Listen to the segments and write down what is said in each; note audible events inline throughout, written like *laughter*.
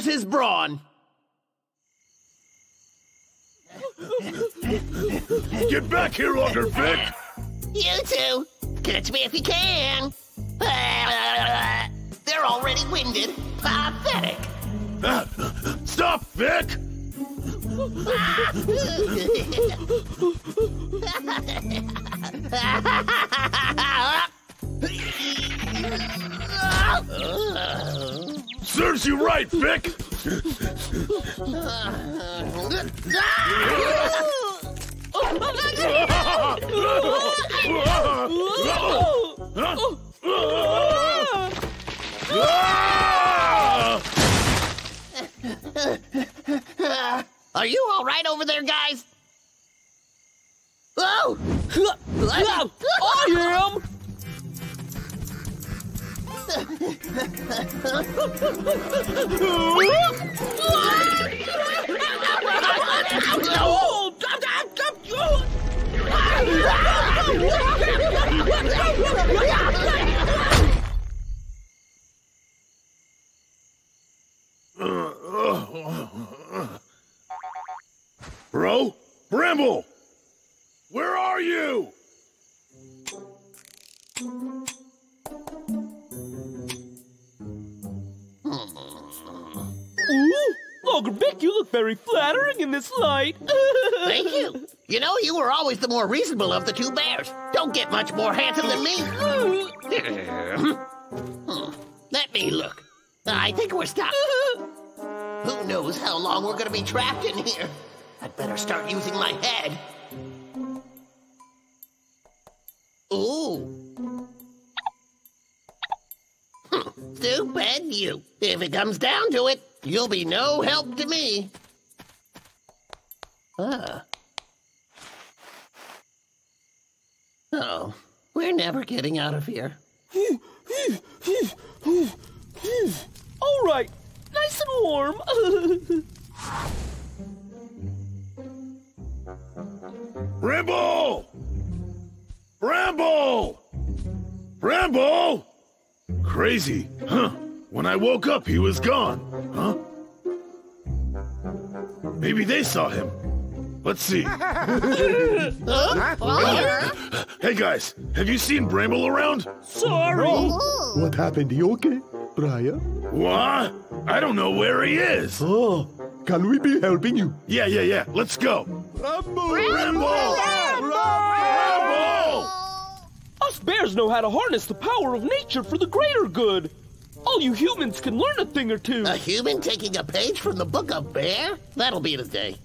Where's his brawn? Get back here, Logger Vic! You two, catch me if you can. *laughs* They're already winded. Pathetic. *laughs* Stop, Vic! *laughs* Serves you right, Vic! Are you all right over there, guys? Oh! I am! Bro? Bramble! Where are you? Ooh, Logger Vic, you look very flattering in this light. *laughs* Thank you. You know, you were always the more reasonable of the two bears. Don't get much more handsome than me. Hmm. *laughs* Let me look. I think we're stuck. *laughs* Who knows how long we're gonna be trapped in here? I'd better start using my head. Ooh. Hmm, Stupid you. If it comes down to it, you'll be no help to me. Ah. Oh, we're never getting out of here. *laughs* All right, nice and warm. *laughs* Bramble! Bramble! Bramble! Crazy, huh? When I woke up, he was gone, huh? Maybe they saw him. Let's see. hey guys, have you seen Bramble around? Sorry. Oh. What happened? You okay, Briar? What? I don't know where he is. Oh, can we be helping you? Yeah, yeah, yeah. Let's go. Rambo! Bramble! Bramble! Us bears know how to harness the power of nature for the greater good. All you humans can learn a thing or two. A human taking a page from the book of Bear? That'll be the day.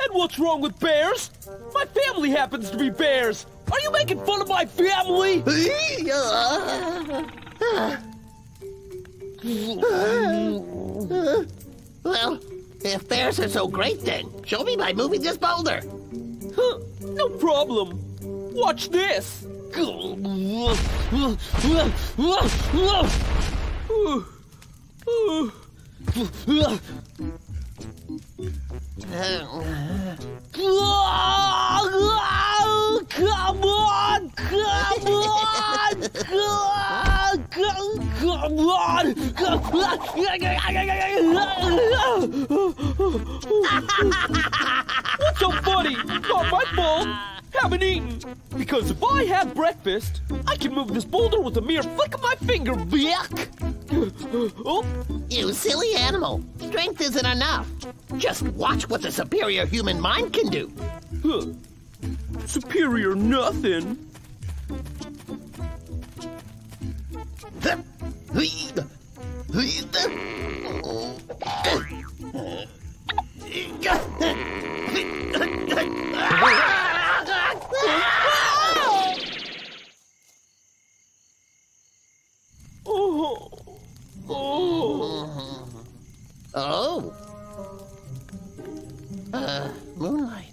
And what's wrong with bears? My family happens to be bears. Are you making fun of my family? *laughs* Well, if bears are so great, then show me by moving this boulder. Huh, no problem. Watch this. Come on! Come on! Come on! What's *laughs* so funny? Not my fault. Haven't eaten. Because if I have breakfast, I can move this boulder with a mere flick of my finger, Vic. Oh, You silly animal. Strength isn't enough. Just watch what the superior human mind can do. huh. superior nothing. Oh, oh. Uh, moonlight.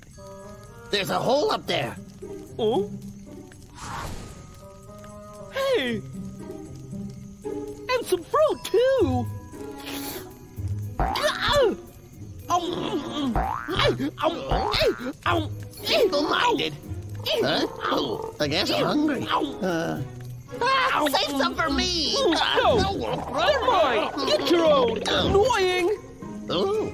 There's a hole up there. Oh? Hey! And some fruit, too! Feeble-minded. Huh? Oh, I guess I'm hungry. Uh, ah, save some for me. No, they're mine. Get your own. Annoying. Ooh.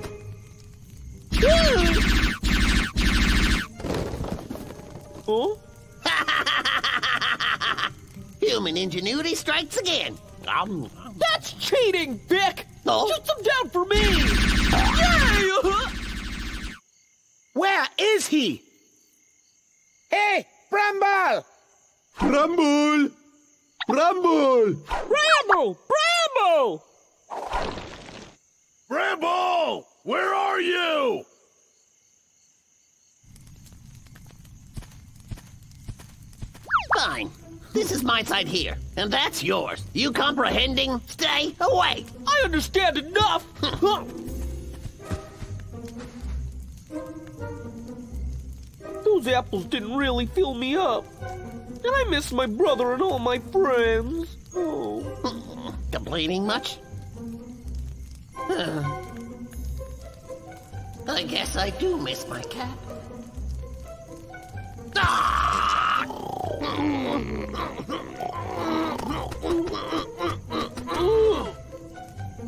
Huh? *laughs* Human ingenuity strikes again. Um, That's cheating, Vic. Oh. Shoot them down for me. *laughs* Yay! Where is he? Hey, Bramble! Bramble! Bramble! Bramble! Bramble! Bramble! Where are you? fine. This is my side here, and that's yours. You comprehending? Stay away. I understand enough. *laughs* Those apples didn't really fill me up. And I miss my brother and all my friends. Oh. *laughs* Complaining much? Huh. I guess I do miss my cat. Ah!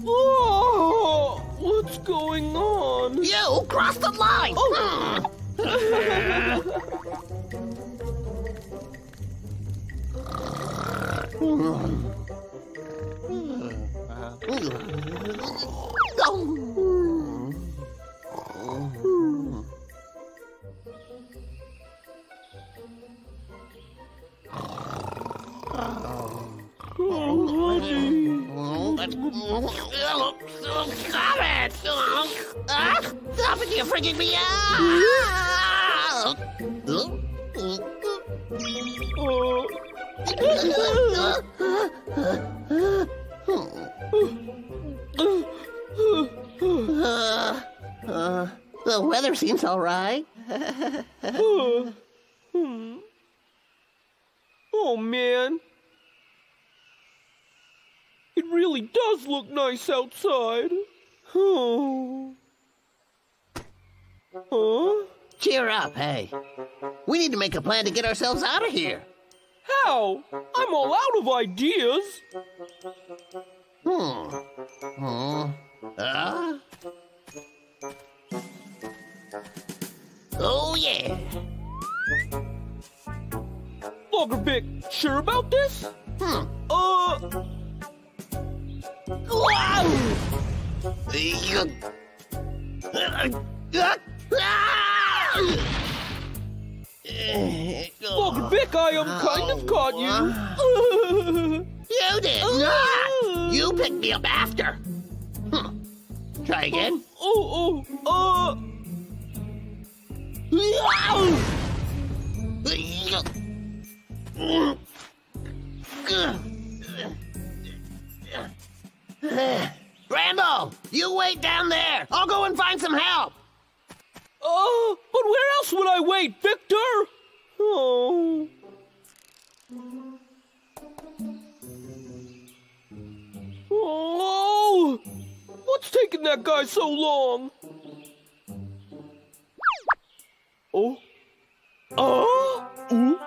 Oh, what's going on? You crossed the line! Oh. Oh, Reggie! Stop it! Stop it, you're freaking me out! Uh, the weather seems all right. *laughs* Oh man. It really does look nice outside. Oh. Huh? Cheer up, hey. We need to make a plan to get ourselves out of here. How? I'm all out of ideas. Hmm. Hmm. Uh? Oh, yeah. Logger Vic, sure about this? Hmm. Uh, Wow! Logger Vic, I am kind of caught you. You did not! You picked me up after. Hmm. Try again. oh, oh, *laughs* *laughs* *sighs* Bramble, you wait down there. I'll go and find some help. Oh, uh, but where else would I wait, Victor? Oh. Oh, what's taking that guy so long? Oh, oh, ooh.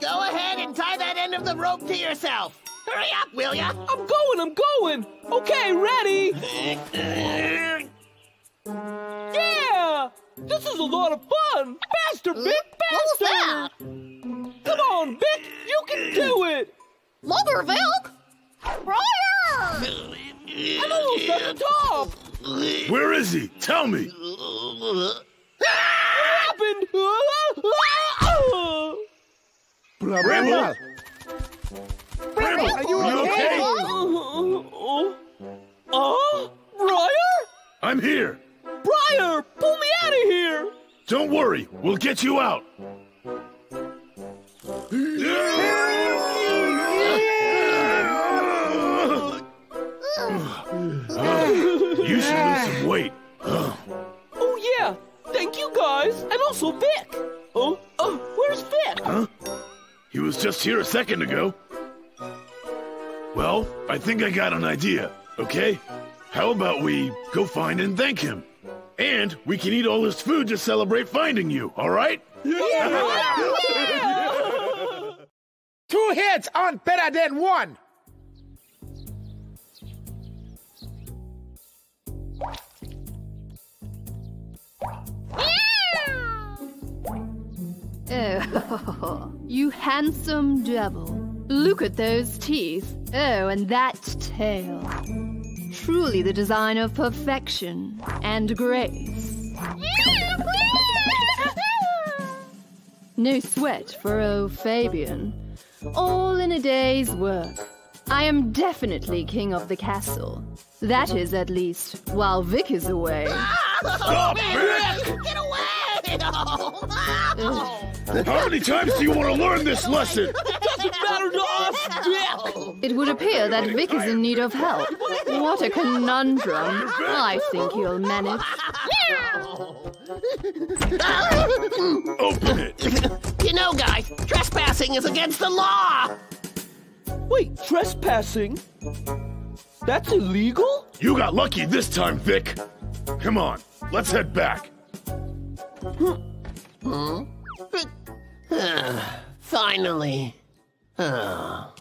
Go ahead and tie that end of the rope to yourself. Hurry up, will ya? I'm going, I'm going. Okay, ready? Yeah, this is a lot of fun. Faster, Vic, What was faster. that? Come on, Vic, you can do it. Mother Vilk? Briar! I'm almost at the top. Where is he? Tell me. What happened? Bramble! Bramble, Are you okay? Oh, oh, Briar? I'm here. Briar, pull me out of here. Don't worry, we'll get you out. You should lose some weight. Oh yeah, thank you guys, and also Vic. Oh, oh, where's Vic? Huh? He was just here a second ago. Well, I think I got an idea, okay? How about we go find and thank him? And we can eat all his food to celebrate finding you, all right? Yeah! Two hits aren't better than one. Oh, *laughs* you handsome devil. Look at those teeth. Oh, and that tail. Truly the design of perfection and grace. No sweat for old Fabian. All in a day's work. I am definitely king of the castle. That is, at least, while Vic is away. Stop, Vic! Get away! *laughs* How many times do you want to learn this lesson? Doesn't matter to us, Vic! It would appear that Vic is in need of help. What a conundrum. I think you'll manage. Open it. you know, guys, trespassing is against the law. Wait, trespassing? That's illegal? You got lucky this time, Vic. Come on, let's head back. *sighs* Finally. Oh.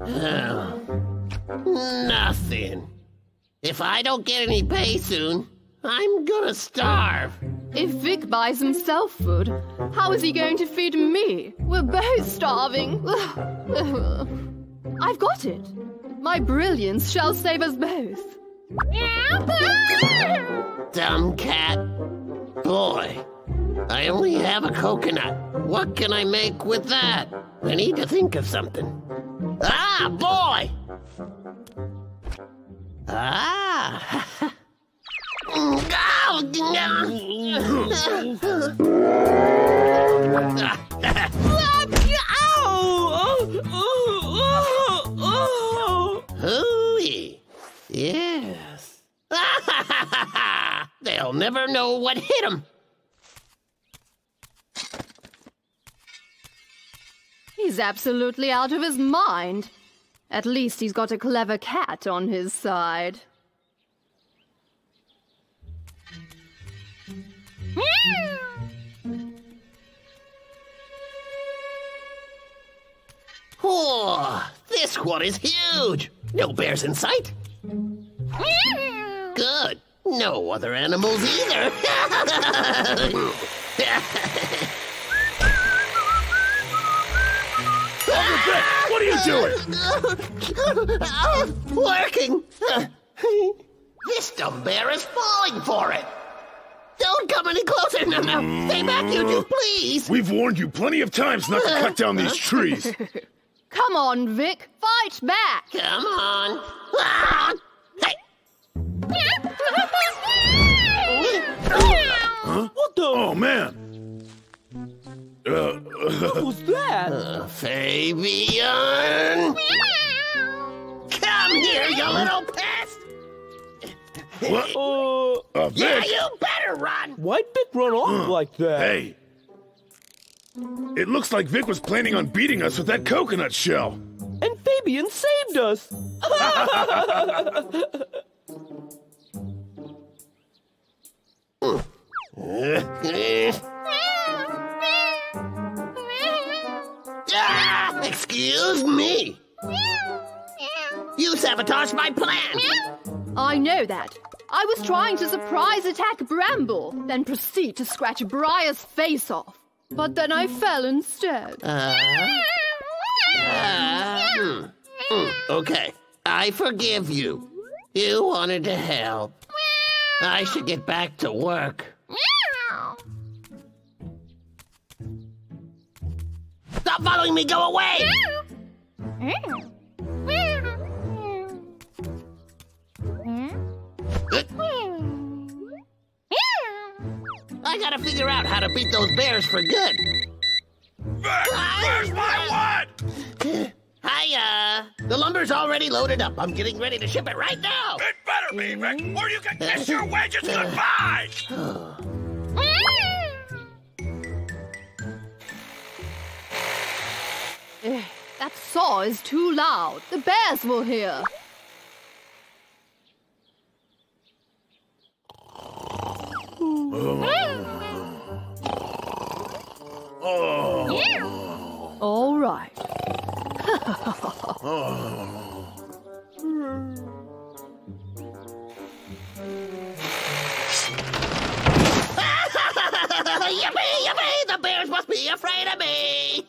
Oh. Nothing. If I don't get any pay soon, I'm gonna starve. If Vic buys himself food, how is he going to feed me? We're both starving. *sighs* I've got it. My brilliance shall save us both. Dumb cat. Boy, I only have a coconut. What can I make with that? I need to think of something. Ah, boy! Ah! *laughs* Hooey! Yes. *laughs* They'll never know what hit them. He's absolutely out of his mind. At least he's got a clever cat on his side. Oh, this one is huge. No bears in sight. Good. No other animals either. Vic, what are you doing? Working. This dumb bear is falling for it. Don't come any closer. No, no. Stay back, you two, please. We've warned you plenty of times not to cut down these trees. Come on, Vic, fight back! Come on. Ah! Hey. What the Oh, man. Uh, *laughs* what was that? Uh, Fabian! Come here, you little pest! what? *laughs* Uh, Uh, Yeah, you better run! why'd Vic run off like that? hey. It looks like Vic was planning on beating us with that coconut shell. And Fabian saved us! *laughs* Ah, excuse me! You sabotaged my plan! I know that. I was trying to surprise attack Bramble, then proceed to scratch Briar's face off. But then I fell instead. Uh, hmm. Hmm, Okay, I forgive you. You wanted to help. I should get back to work. Stop following me! Go away! I gotta figure out how to beat those bears for good. Where's my what? *laughs* Hiya! The lumber's already loaded up. I'm getting ready to ship it right now. It better be, Vic, or you can kiss your wages *laughs* goodbye. Eh, That saw is too loud. The bears will hear. Yippee, yippee! The bears must be afraid of me!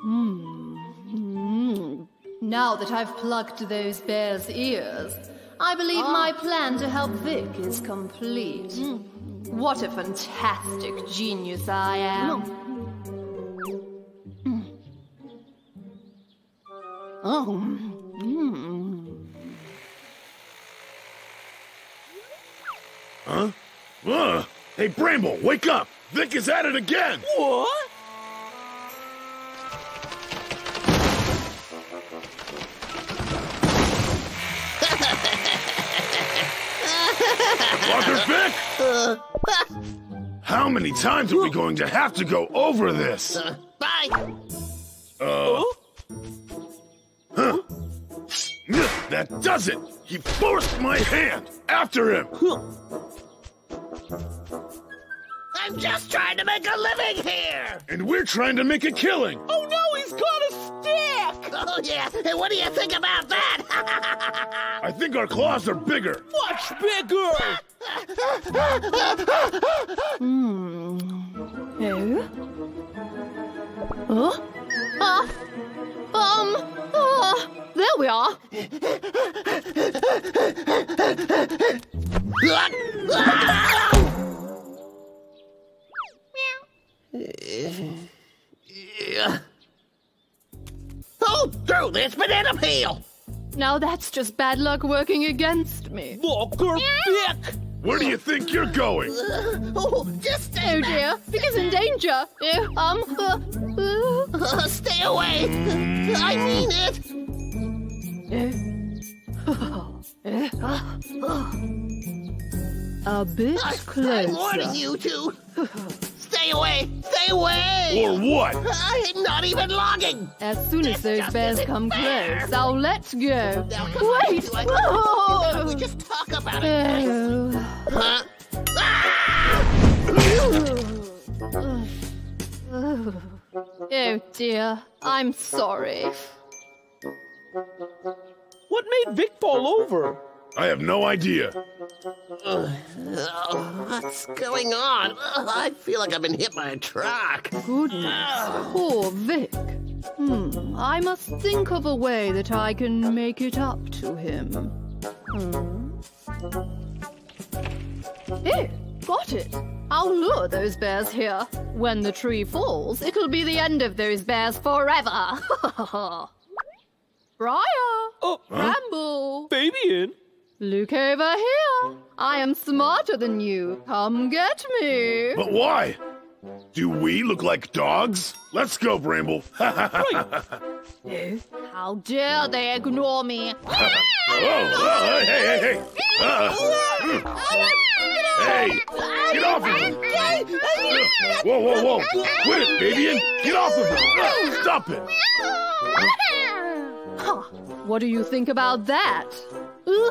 Hmm. hmm. Now that I've plucked those bears' ears, I believe ah. my plan to help Vic is complete. Hmm. What a fantastic genius I am. Hmm. Oh. Uh, hey, Bramble, wake up! Vic is at it again! What? *laughs* Logger Vic! *laughs* How many times are we going to have to go over this? Uh, bye! That does it! He forced my hand! After him! I'm just trying to make a living here! And we're trying to make a killing! Oh no, he's got a stick! Oh, yeah, and what do you think about that? *laughs* I think our claws are bigger! Much bigger! hmm. Oh? Huh? Ah. Um. Ah, there we are. oh, through this banana peel! Now that's just bad luck working against me. Logger Vic! Where do you think you're going? *laughs* Oh, just stay Oh back. dear, Vic is in danger. Eh, um. Uh, uh, Uh, stay away! I mean it! *laughs* *laughs* a bit I, I'm warning you two! Stay away! Stay away! Or what? I'm not even logging! As soon as those bears come fair. close, I'll let go. Now, come on, Wait! do Oh. We just talk about it. Oh. Huh? Ah! Oh dear, I'm sorry. What made Vic fall over? I have no idea. Oh, what's going on? Ugh, I feel like I've been hit by a truck. Goodness, poor Vic. Hmm, I must think of a way that I can make it up to him. Hmm. Here, got it. I'll lure those bears here. When the tree falls, it'll be the end of those bears forever. *laughs* Briar! Oh, Bramble! Fabian! Look over here. I am smarter than you. Come get me. But why? Do we look like dogs? Let's go, Bramble. *laughs* How dare they ignore me? oh, oh, hey, hey, hey. Uh, hey, get off of him. Whoa, whoa, whoa. Quit it, Fabian. Get off of him. Uh, stop it. Huh. What do you think about that? Uh,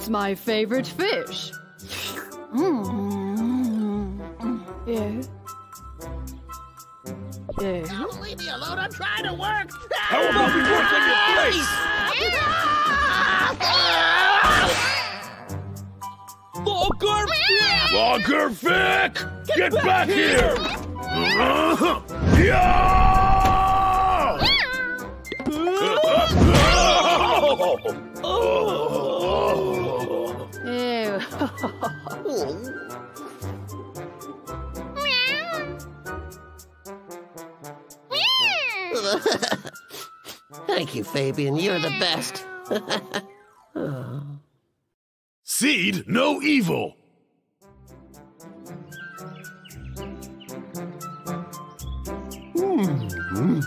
It's my favorite fish. Mm. Yeah. Yeah. Don't leave me alone, I'm trying to work! How about we work on your face? Logger Vic! Logger Vic! Get, back, here! Uh-huh. Yeah! Ew. *laughs* *laughs* *laughs* Thank you, Fabian. You're the best. *laughs* Seed, no evil. Hmm, hmm,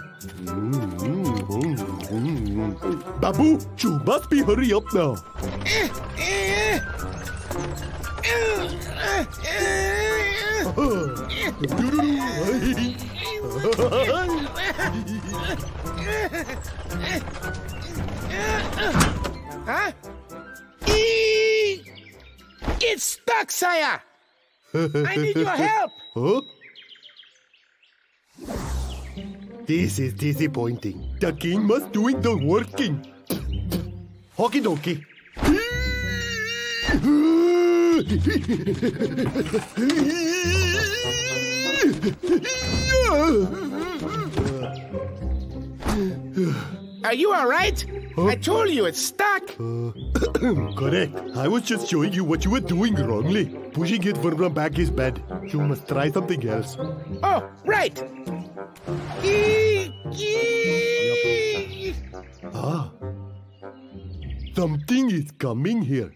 hmm, Babu, you must be hurry up now. Eh, eh, Huh? It's stuck, sire! I need your help! Huh? *laughs* This is disappointing. The king must doing the working. Hockey dokie. *laughs* Are you alright? I told you it's stuck! *coughs* Correct. I was just showing you what you were doing wrongly. Pushing it from the back is bad. You must try something else. Oh, right! Ah. Something is coming here.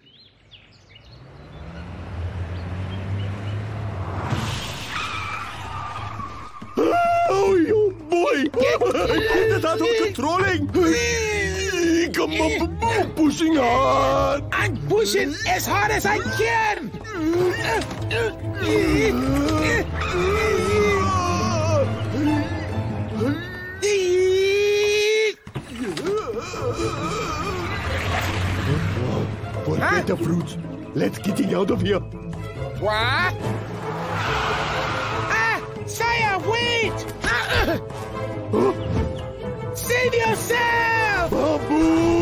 Oh, you boy! That's out of controlling! Come on, pushing hard! I'm pushing as hard as I can! Forget the fruits. Let's get out of here. What? Ah! Sire, wait! Save yourself! Babu!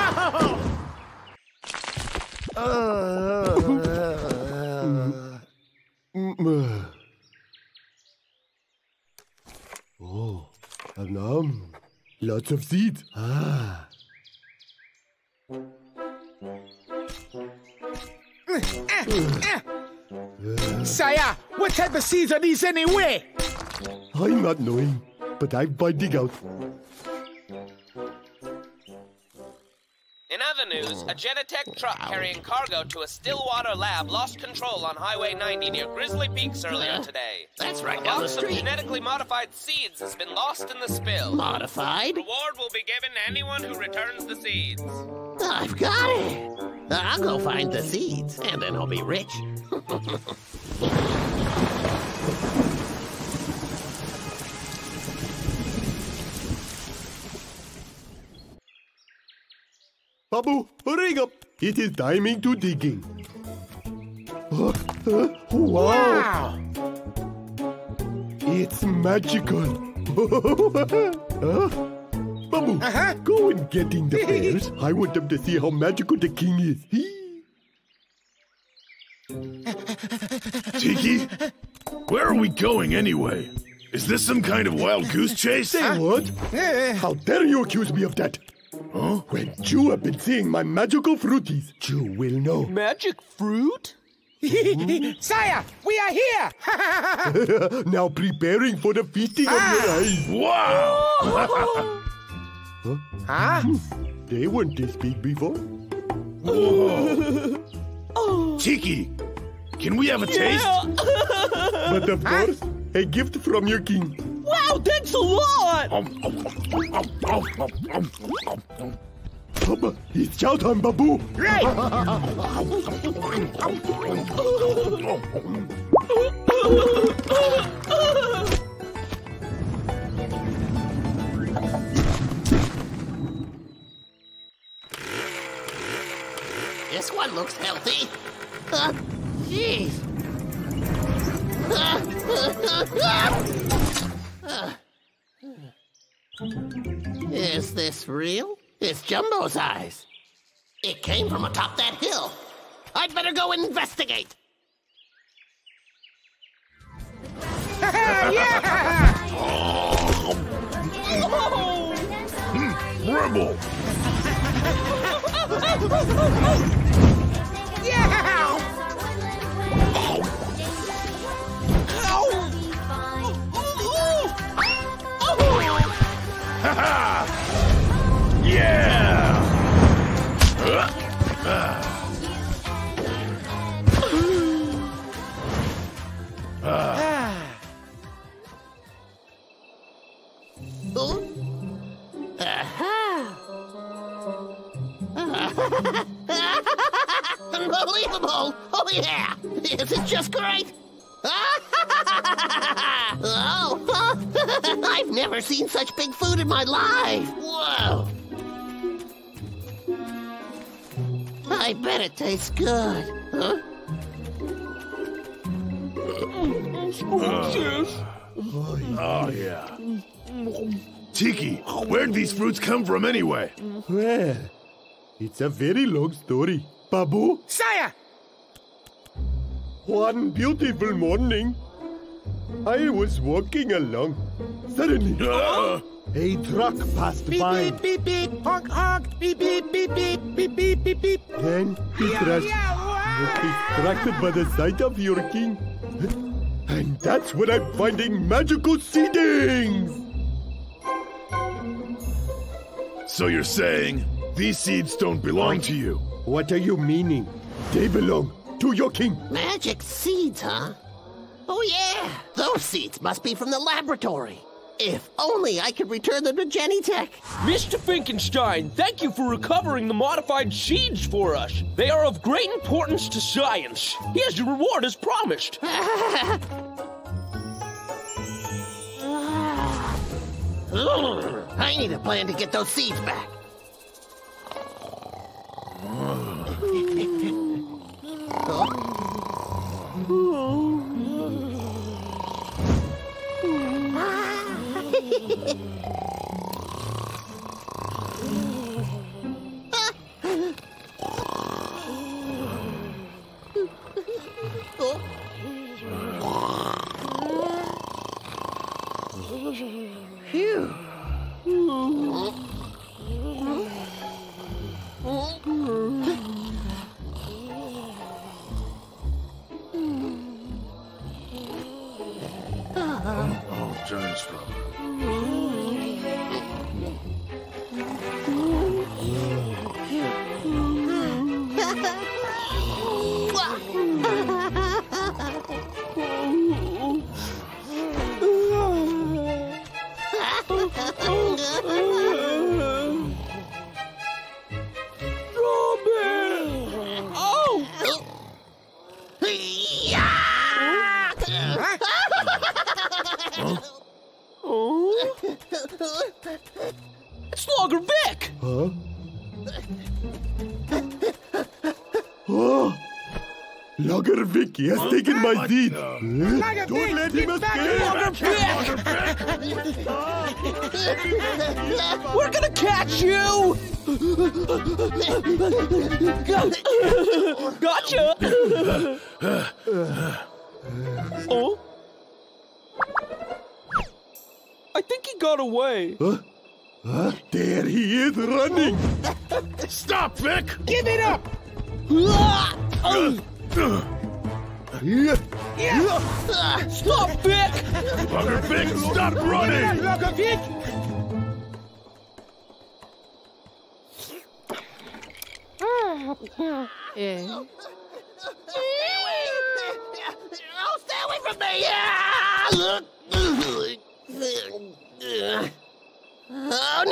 *laughs* Oh, and um, lots of seeds. Ah. Sire, what type of seeds are these anyway? I'm not knowing, but I'm finding out. In other news, a Genetech truck carrying cargo to a Stillwater lab lost control on Highway 90 near Grizzly Peaks earlier Huh? today. That's right A down the box of genetically modified seeds has been lost in the spill. Modified? Reward will be given to anyone who returns the seeds. I've got it. I'll go find the seeds, and then I'll be rich. Babu, hurry up. It is timing to digging. Uh, uh, wow. Wow! It's magical. *laughs* huh? Babu, Uh-huh. go and get in the *laughs* bears. I want them to see how magical the king is. Tiki? Where are we going anyway? Is this some kind of wild goose chase? Say what? How dare you accuse me of that? Huh? When you have been seeing my magical fruities, you will know. Magic fruit? *laughs* Sire, we are here! *laughs* now preparing for the feasting of your eyes. Wow! Huh? Huh? They weren't this big before. Whoa. *laughs* oh. Tiki, can we have a taste? *laughs* But of course, a gift from your king. Wow, thanks a lot! Um, um, um, Baba, it's chow time, Babu. Right! *laughs* This one looks healthy. Uh, Jeez. Uh, uh, uh, Is this real? It's Jumbo size. It came from atop that hill. I'd better go investigate. *laughs* Oh, yeah! *laughs* Hmm, rebel! *laughs* yeah! *laughs* bet tastes good. Huh? Oh, yeah. Tiki, where'd these fruits come from anyway? Well, it's a very long story. Babu, Sire! one beautiful morning, I was walking along. Suddenly, Uh, a truck passed Beep, by. beep, beep, beep, honk, honk, beep, beep, beep, beep, beep, beep, beep, beep. Then he crashed. was distracted by the sight of your king. And that's when I'm finding magical seedings! so you're saying these seeds don't belong to you? What are you meaning? They belong to your king. Magic seeds, huh? Oh, yeah. Those seeds must be from the laboratory. If only I could return them to Genitech. Mr. Finkenstein, thank you for recovering the modified seeds for us. They are of great importance to science. Here's your reward as promised. *laughs* *laughs* I need a plan to get those seeds back. *laughs* Oh. Phew. Oh, oh, John's Logger Vicky has taken my What seed. the- Eh? Don't let him escape! We're gonna catch you! gotcha! oh? I think he got away. Huh? Huh? There he is running! Stop, Vic! Give it up! Yeah. Stop, Vic! Logger Vic, stop running! Logger Vic! Yeah. Oh, stay away from me! Oh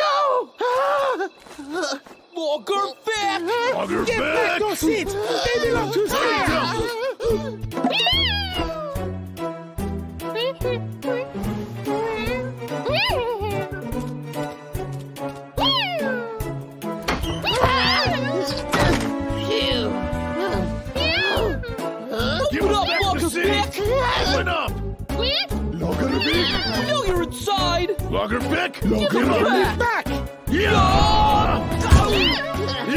no! Walker back! Walker Get back! back your seats! They belong to Open up, Walker Beck! Open up! Loggerbeck! Beck. know you're inside! Back! Yeah! yeah.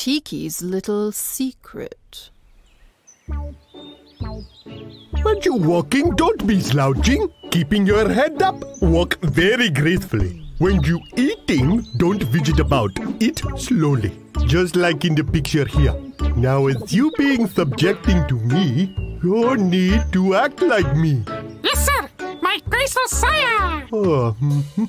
Tiki's little secret. When you're walking, don't be slouching. Keeping your head up, walk very gracefully. When you eating, don't fidget about. Eat slowly, just like in the picture here. Now, as you being subjecting to me, you need to act like me. Yes, sir. My graceful sire. Oh, mhm.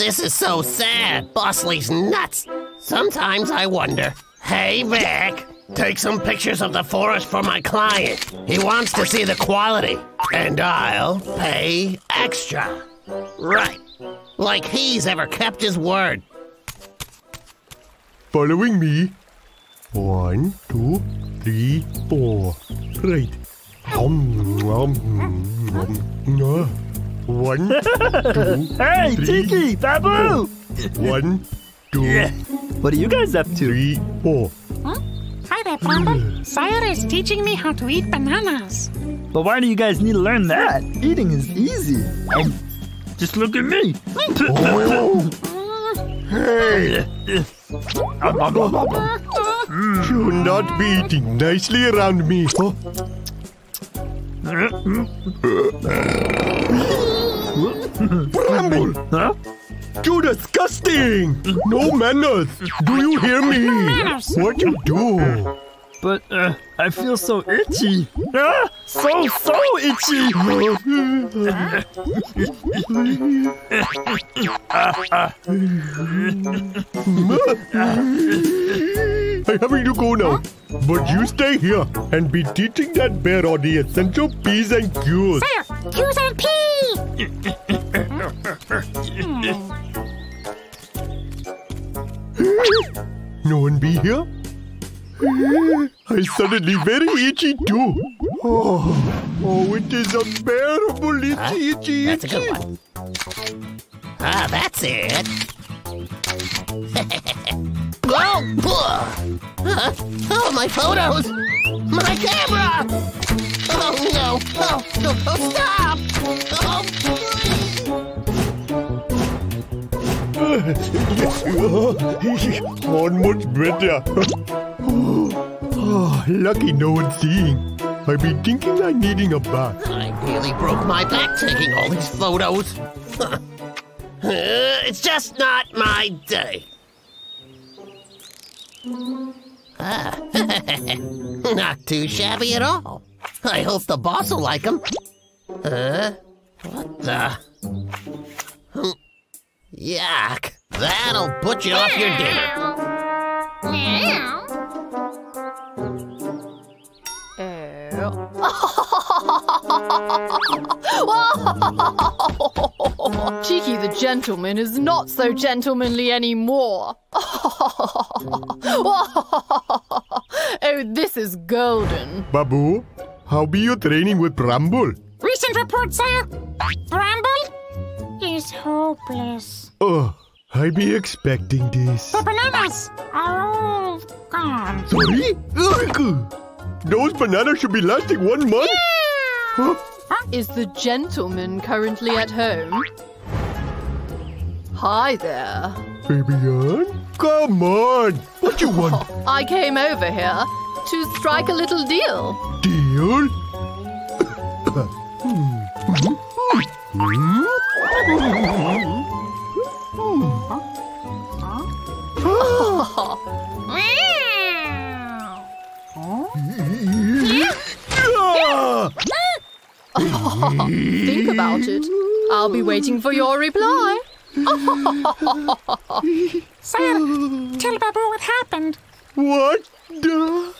This is so sad. Bosley's nuts. Sometimes I wonder. Hey, Vic, take some pictures of the forest for my client. He wants to see the quality, and I'll pay extra. Right. Like he's ever kept his word. Following me. One, two, three, four. Right. Um, um, um, uh, One, *laughs* two, Hey, three, Tiki, Babu! One, two, What are you guys up to? three, four. Hi there, Bramble. Sire is teaching me how to eat bananas. But why do you guys need to learn that? Eating is easy. Just look at me. Oh. Hey! Ah, ah, ah, you should not be eating nicely around me. Oh, *laughs* Bramble! Huh? You disgusting! No manners! Do you hear me? What you do? But uh, I feel so itchy. Ah, so so itchy. I'm having to go now. But you stay here and be teaching that bear all the essential P's and Q's. Sire, Q's and P. No one be here? I suddenly very itchy too. Oh, oh, it is unbearable itchy, itchy, That's a itchy. good one. Ah, that's it. *laughs* oh, huh? oh, my photos! My camera! Oh no! Oh, no, oh stop! Oh, *laughs* *laughs* On much better. Oh, lucky no one's seeing. I be thinking I'm needing a bath. I nearly broke my back taking all these photos. Uh, *laughs* it's just not my day. Ah, *laughs* not too shabby at all. I hope the boss will like them. Huh? What the? Yuck. That'll put you off your dinner. Meow. *laughs* Cheeky the gentleman is not so gentlemanly anymore. *laughs* oh, this is golden. Babu, how be you training with Bramble? Recent report, sire. Bramble is hopeless. Oh, I be expecting this. The bananas are all gone. Sorry? Those bananas should be lasting one month? Huh? Is the gentleman currently at home? Hi there. Fabian? Come on! What do you want? *laughs* I came over here to strike a little deal. Deal? Meow. *laughs* Ah! Ah! *laughs* Think about it. I'll be waiting for your reply. *laughs* Sire, tell Babu what happened. What the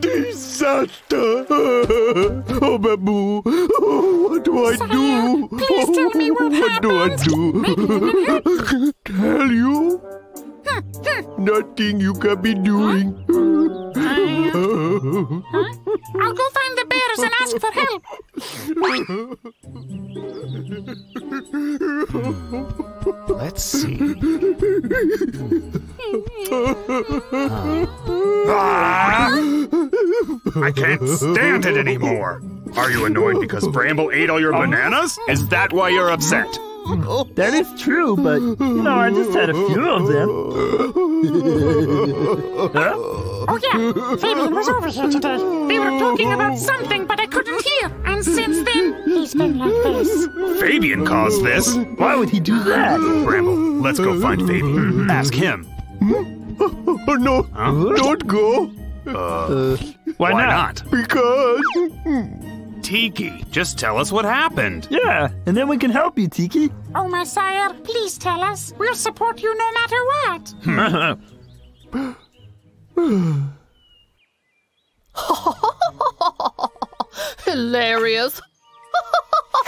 disaster? *laughs* Oh, Babu, oh, what do I do? please tell me what What do I do? tell you? Nothing you can be doing. I'll go find the bears and ask for help. Let's see. Ah! I can't stand it anymore. Are you annoyed because Bramble ate all your bananas? Is that why you're upset? *laughs* That is true, but you know, I just had a few of them. *laughs* huh? Oh yeah, Fabian was over here today. They were talking about something, but I couldn't hear. And since then, he's been like this. Fabian caused this. Why would he do that? Bramble, let's go find Fabian. Ask him. Oh *laughs* no! Don't go! Uh, why, why not? not? Because. Tiki, just tell us what happened. Yeah, and then we can help you, Tiki. Oh my sire, please tell us. We'll support you no matter what. *laughs* Hilarious.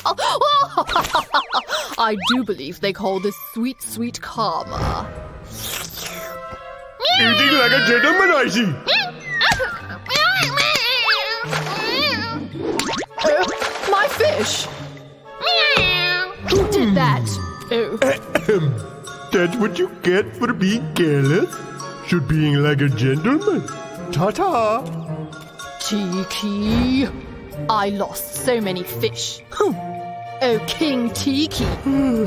*laughs* I do believe they call this sweet, sweet karma. Eating like a gentleman, I see! *laughs* Oh, my fish! Who did that? Oh, That's what you get for being careless. Should being like a gentleman. Ta ta! Tiki. I lost so many fish. Hmm. Oh, King Tiki.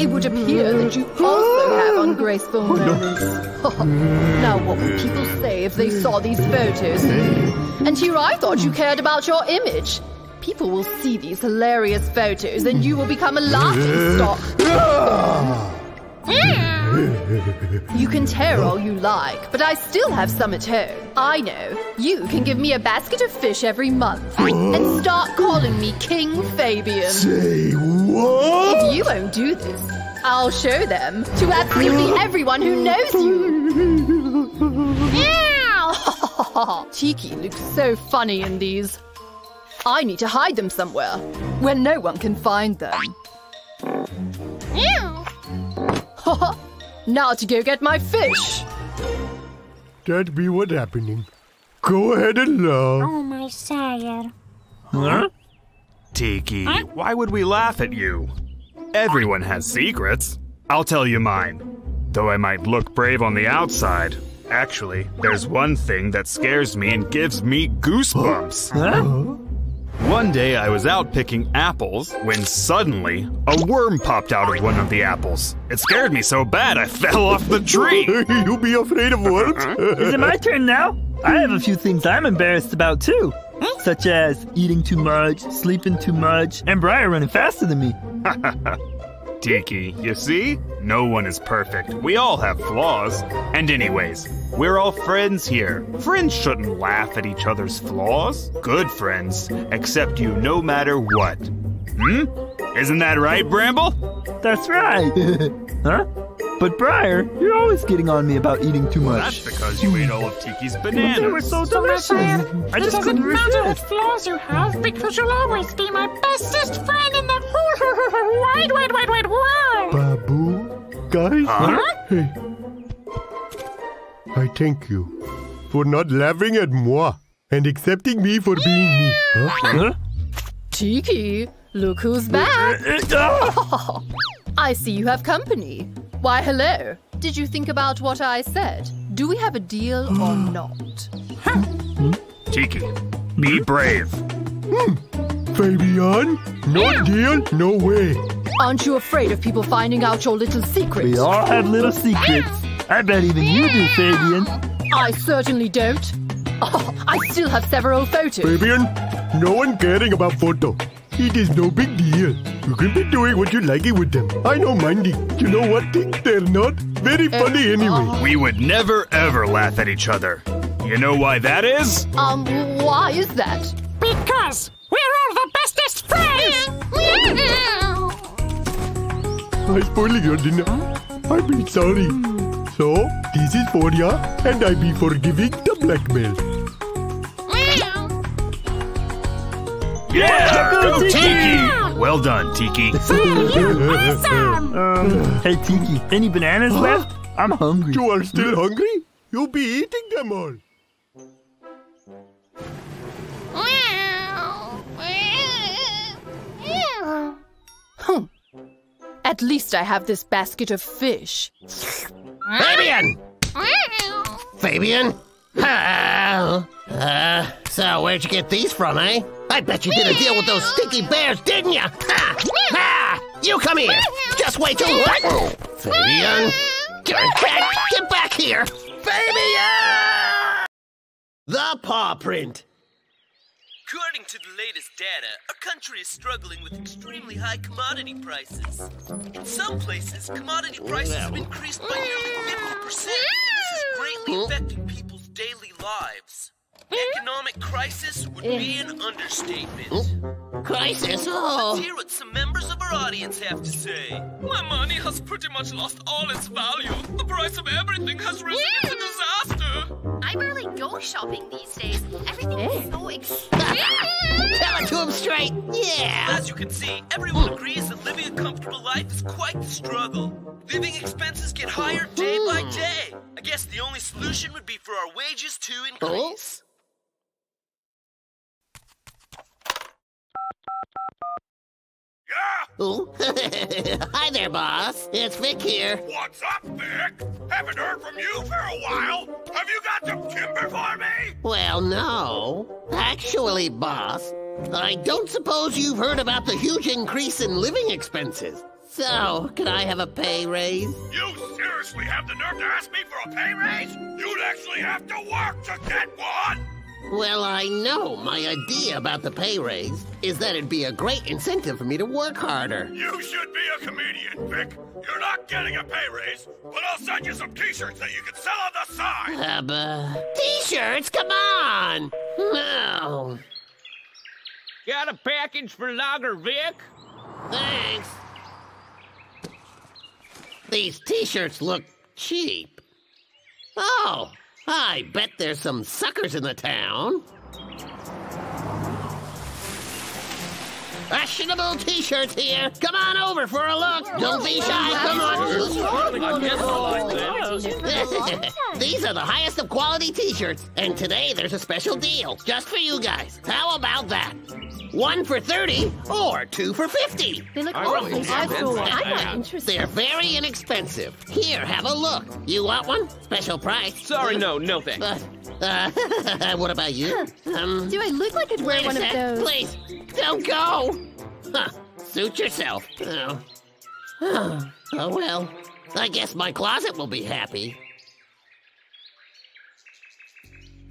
It would appear that you also have ungraceful *laughs* moments. *laughs* now, what would people say if they saw these photos? And here I thought you cared about your image. People will see these hilarious photos and you will become a laughing stock. *laughs* You can tear all you like, but I still have some at home. I know. You can give me a basket of fish every month and start calling me King Fabian. Say what? If you won't do this, I'll show them to absolutely everyone who knows you. *laughs* Meow! *laughs* Tiki looks so funny in these. I need to hide them somewhere where no one can find them. now to go get my fish. That be what happening. Go ahead and laugh. Oh my sire. Huh? Tiki, why would we laugh at you? Everyone has secrets. I'll tell you mine. Though I might look brave on the outside, actually, there's one thing that scares me and gives me goosebumps. One day I was out picking apples when suddenly a worm popped out of one of the apples. It scared me so bad I *laughs* fell off the tree. *laughs* you be afraid of worms? *laughs* Is it my turn now? I have a few things I'm embarrassed about too. Hmm? Such as eating too much, sleeping too much, and Briar running faster than me. Tiki, you see? No one is perfect. We all have flaws. And, anyways, we're all friends here. Friends shouldn't laugh at each other's flaws. Good friends accept you no matter what. Hmm? Isn't that right, Bramble? That's right. *laughs* huh? But Briar, you're always getting on me about eating too much. That's because you ate all of Tiki's bananas. They were bananas. so So delicious. sire, I it just doesn't couldn't matter what resist. flaws you have because you'll always be my bestest friend in the *laughs* wide, wide, wide, wide world. Babu, guys, Huh? hey. I thank you for not laughing at moi and accepting me for being me. Huh? Huh? Tiki, look who's back. Uh, uh, uh, ah! *laughs* I see you have company. Why, hello. Did you think about what I said? Do we have a deal or hmm. not? Tiki, be brave. Hmm. Fabian, no deal, no way. Aren't you afraid of people finding out your little secret? We all have little secrets. I bet even you do, Fabian. I certainly don't. *laughs* Oh, I still have several photos. Fabian, no one caring about photo. It is no big deal. You can be doing what you like with them. I know Mindy. You know what? Think they're not very funny anyway. We would never ever laugh at each other. You know why that is? Um, why is that? Because we're all the bestest friends. *laughs* I spoiled your dinner. I be sorry. So, this is for ya, and I be forgiving the blackmail. Yeah! Go, Go Tiki! Tiki! Well done, Tiki. *laughs* awesome. *laughs* Um, hey Tiki, any bananas left? I'm hungry. You are still hungry? You'll be eating them all. Hmm. At least I have this basket of fish. Fabian! Fabian? Uh, *laughs* uh, so where'd you get these from, eh? I bet you did a deal with those stinky bears, didn't you? Ha! Ha! You come here! Just wait till what? Fabian! Get back! Get back here! Fabian! The paw print. According to the latest data, our country is struggling with extremely high commodity prices. In some places, commodity prices have increased by nearly 50%, this is greatly affecting people's daily lives. Hmm? Economic crisis would eh. be an understatement. Oh. Crisis? Oh. Let's hear what some members of our audience have to say. My money has pretty much lost all its value. The price of everything has risen. It's a disaster. I barely go shopping these days. Everything is eh. so expensive. *laughs* Tell it to him straight. Yeah. As you can see, everyone agrees that living a comfortable life is quite the struggle. Living expenses get higher day by hmm. day. I guess the only solution would be for our wages to oh. increase. Ooh. *laughs* Hi there, boss. It's Vic here. What's up, Vic? Haven't heard from you for a while. Have you got some timber for me? Well, no. Actually, boss, I don't suppose you've heard about the huge increase in living expenses. So, can I have a pay raise? You seriously have the nerve to ask me for a pay raise? You'd actually have to work to get one. Well, I know my idea about the pay raise is that it'd be a great incentive for me to work harder. You should be a comedian, Vic. You're not getting a pay raise, but I'll send you some t-shirts that you can sell on the side. Uh, but t-shirts, come on! No. Got a package for Logger Vic? Thanks. These t-shirts look cheap. Oh, I bet there's some suckers in the town. Fashionable t-shirts here. Come on over for a look. Don't be shy. Come on. *laughs* These are the highest of quality t-shirts, and today there's a special deal just for you guys. How about that? One for 30 or two for 50. They look I awfully really casual. I'm not interested. They're very inexpensive. Here, have a look. You want one? Special price. Sorry, no, no thanks. Uh, uh, *laughs* what about you? Um, Do I look like I'd wear wait a one of those? Please, don't go. Huh, suit yourself. Oh. oh well, I guess my closet will be happy.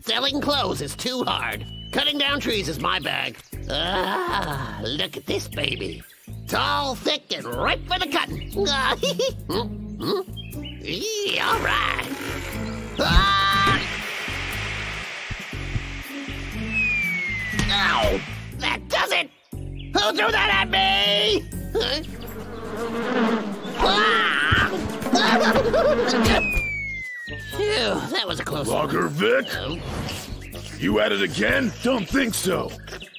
Selling clothes is too hard. Cutting down trees is my bag. Ah, look at this baby. Tall, thick, and ripe for the cutting. *laughs* Ah, all right. Ah! Ow! That does it! Who threw that at me? Phew, that was a close Logger Vic? You at it again? Don't think so.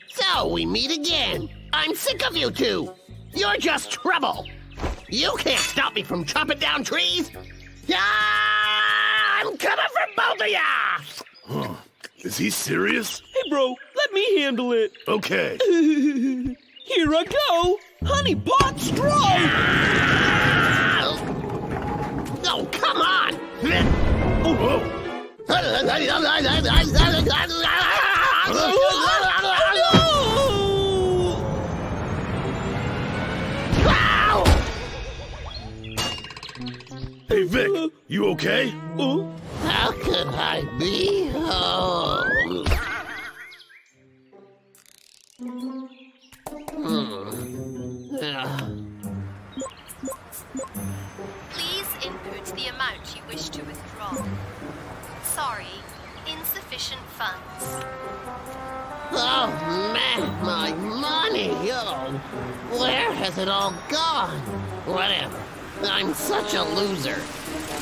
So we meet again. I'm sick of you two. You're just trouble. You can't stop me from chopping down trees. Ah, I'm coming for both of ya. Huh. Is he serious? Hey, bro, let me handle it. Okay. *laughs* Here I go. Honey pot straw. Oh, come on. Oh, Hey, Vic, you okay? How could I be home? Please input the amount you wish to withdraw. Sorry, insufficient funds. Oh man, my money! Oh, where has it all gone? Whatever. I'm such a loser.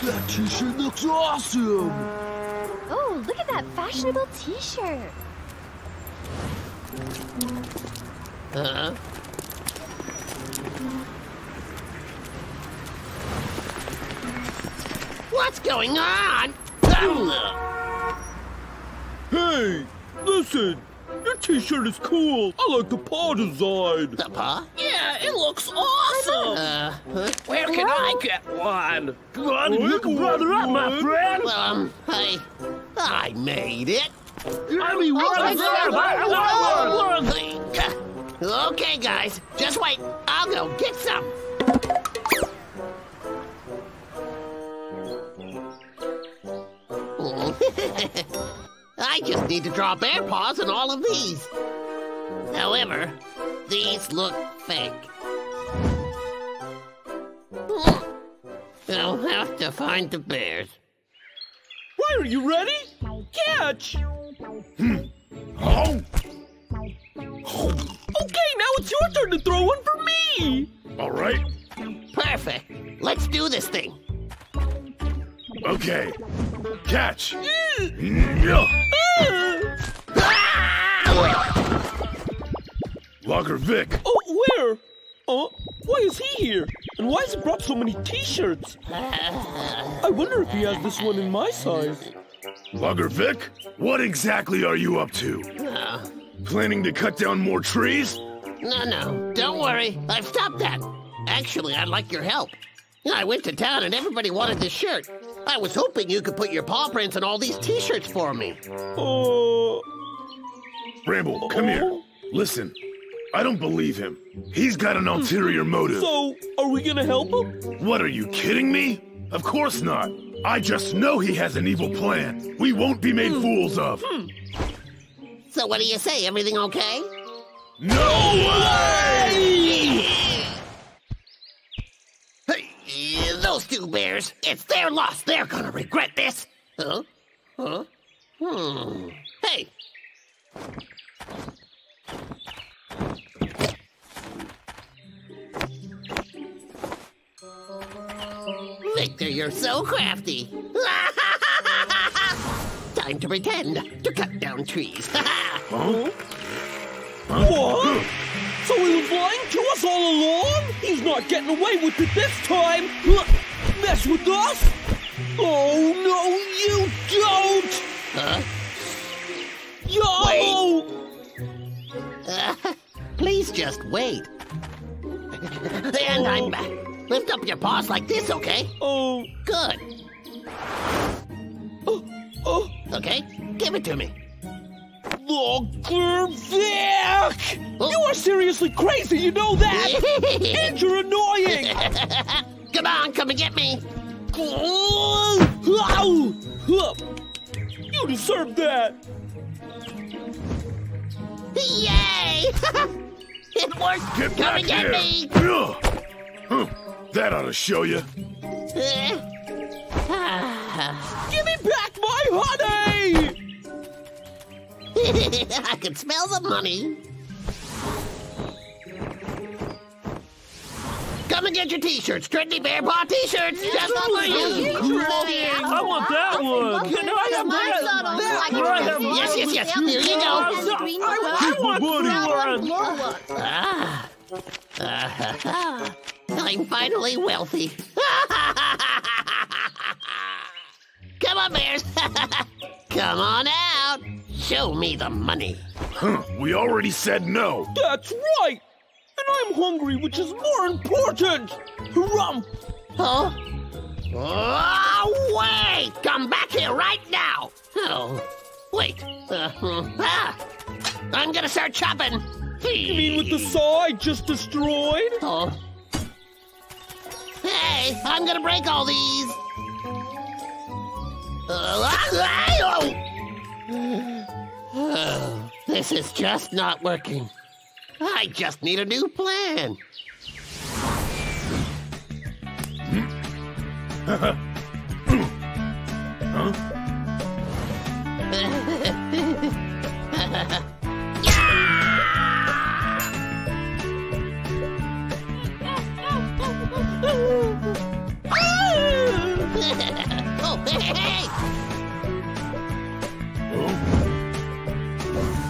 That t-shirt looks awesome. Oh, look at that fashionable t-shirt. Huh? What's going on? Hey, listen. Your t-shirt is cool. I like the paw design. The paw? Yeah, it looks awesome. Uh, huh? Where can I get one? Come on, you can brother up, my friend. Well, um, I, I made it. I mean, what is that? I want one. Okay, guys, just wait. I'll go get some. *laughs* I just need to draw bear paws on all of these. However, these look fake. I'll have to find the bears. Why are you ready? Catch! Hmm. Oh, Okay, now it's your turn to throw one for me! all right. Perfect. Let's do this thing. Okay. Catch. Yeah. Logger Vic. Oh, where? Oh, why is he here? And why has he brought so many t-shirts? I wonder if he has this one in my size. Logger Vic, what exactly are you up to? Uh, Planning to cut down more trees? No, no, don't worry. I've stopped that. Actually, I'd like your help. I went to town and everybody wanted this shirt. I was hoping you could put your paw prints on all these t-shirts for me. Uh, oh. Bramble, come here. Listen, I don't believe him. He's got an ulterior motive. So, are we gonna help him? What, are you kidding me? Of course not. I just know he has an evil plan. We won't be made hmm. fools of. So what do you say? Everything okay? No way! Hey, those two bears, it's their loss. They're gonna regret this. Huh? Huh? Hmm. Hey. Victor, you're so crafty. *laughs* Time to pretend to cut down trees. *laughs* Huh? What? So he was lying to us all along? He's not getting away with it this time! Mess with us? Oh, no, you don't! Huh? Yo! *laughs* Please just wait. *laughs* And I'm back. Lift up your paws like this, okay? Oh. Good. Oh. Oh. Okay, give it to me. Logger Vic! You are seriously crazy, you know that! *laughs* and you're annoying! Come on, come and get me. You deserve that! Yay! *laughs* it worked! Get come back and get here! me! Ugh. Huh. That ought to show you. Eh. *sighs* Give me back my honey! *laughs* I can smell the money. Come and get your t-shirts, Trendy Bear Paw t-shirts, just for you. I want that one. Can I have that? Can I have Yes, yes, yes. Here you go. I want one. Ah. Ah, *laughs* I'm finally wealthy. *laughs* Come on, bears. Come on out. Show me the money. Huh. We already said no. That's right! And I'm hungry, which is more important! Rum! Huh? Oh, wait! Come back here right now! Oh, wait. Uh, ah! I'm gonna start chopping. You mean with the saw I just destroyed? Oh. Hey, I'm gonna break all these. Uh, ah, ah, oh. Oh, *sighs* this is just not working. I just need a new plan. *laughs* oh, hey, hey!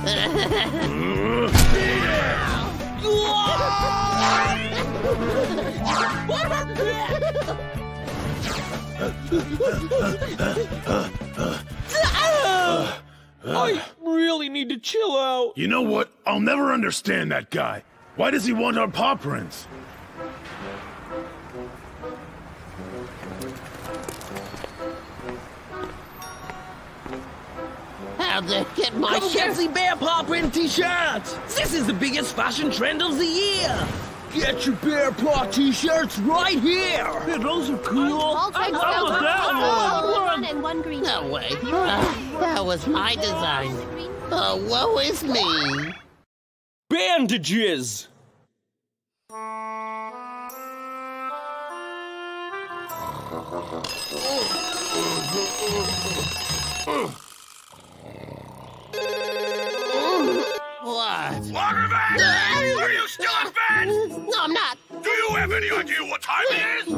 *laughs* I really need to chill out. You know what? I'll never understand that guy. Why does he want our paw prints? How'd to get my Come shirt. get the bear paw print t-shirts. This is the biggest fashion trend of the year. Get your bear paw t-shirts right here. Yeah, those are cool. All I types love of that one. one and one green. No way. Ah, that was my design. Oh, woe is me. Bandages. *laughs* What? Waterman! Are you still in bed? No, I'm not. Do you have any idea what time it is?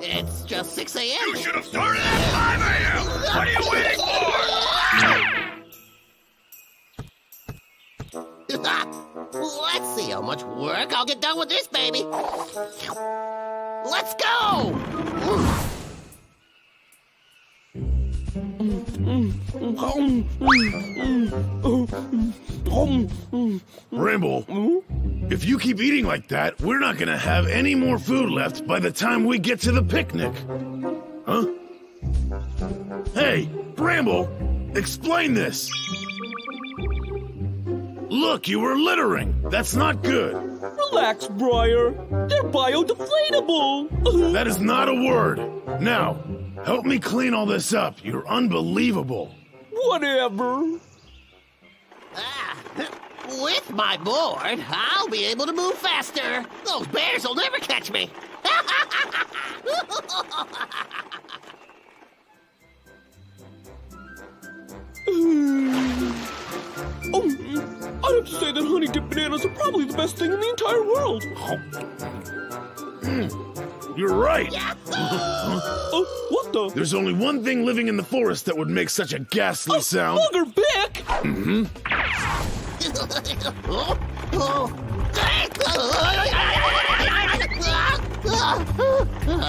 It's just 6 a.m. You should have started at 5 a.m. What are you waiting for? *laughs* Let's see how much work I'll get done with this baby. Let's go! Bramble, if you keep eating like that, we're not gonna have any more food left by the time we get to the picnic. Huh? Hey, Bramble, explain this. Look, you were littering. That's not good. Relax, Briar. They're biodegradable. That is not a word. Now, help me clean all this up. You're unbelievable. Whatever. Ah, with my board, I'll be able to move faster. Those bears will never catch me. *laughs* Oh, I'd have to say that honey dip bananas are probably the best thing in the entire world. You're right. *laughs* Oh, what the? There's only one thing living in the forest that would make such a ghastly sound. Logger Vic! Mm-hmm. Oh,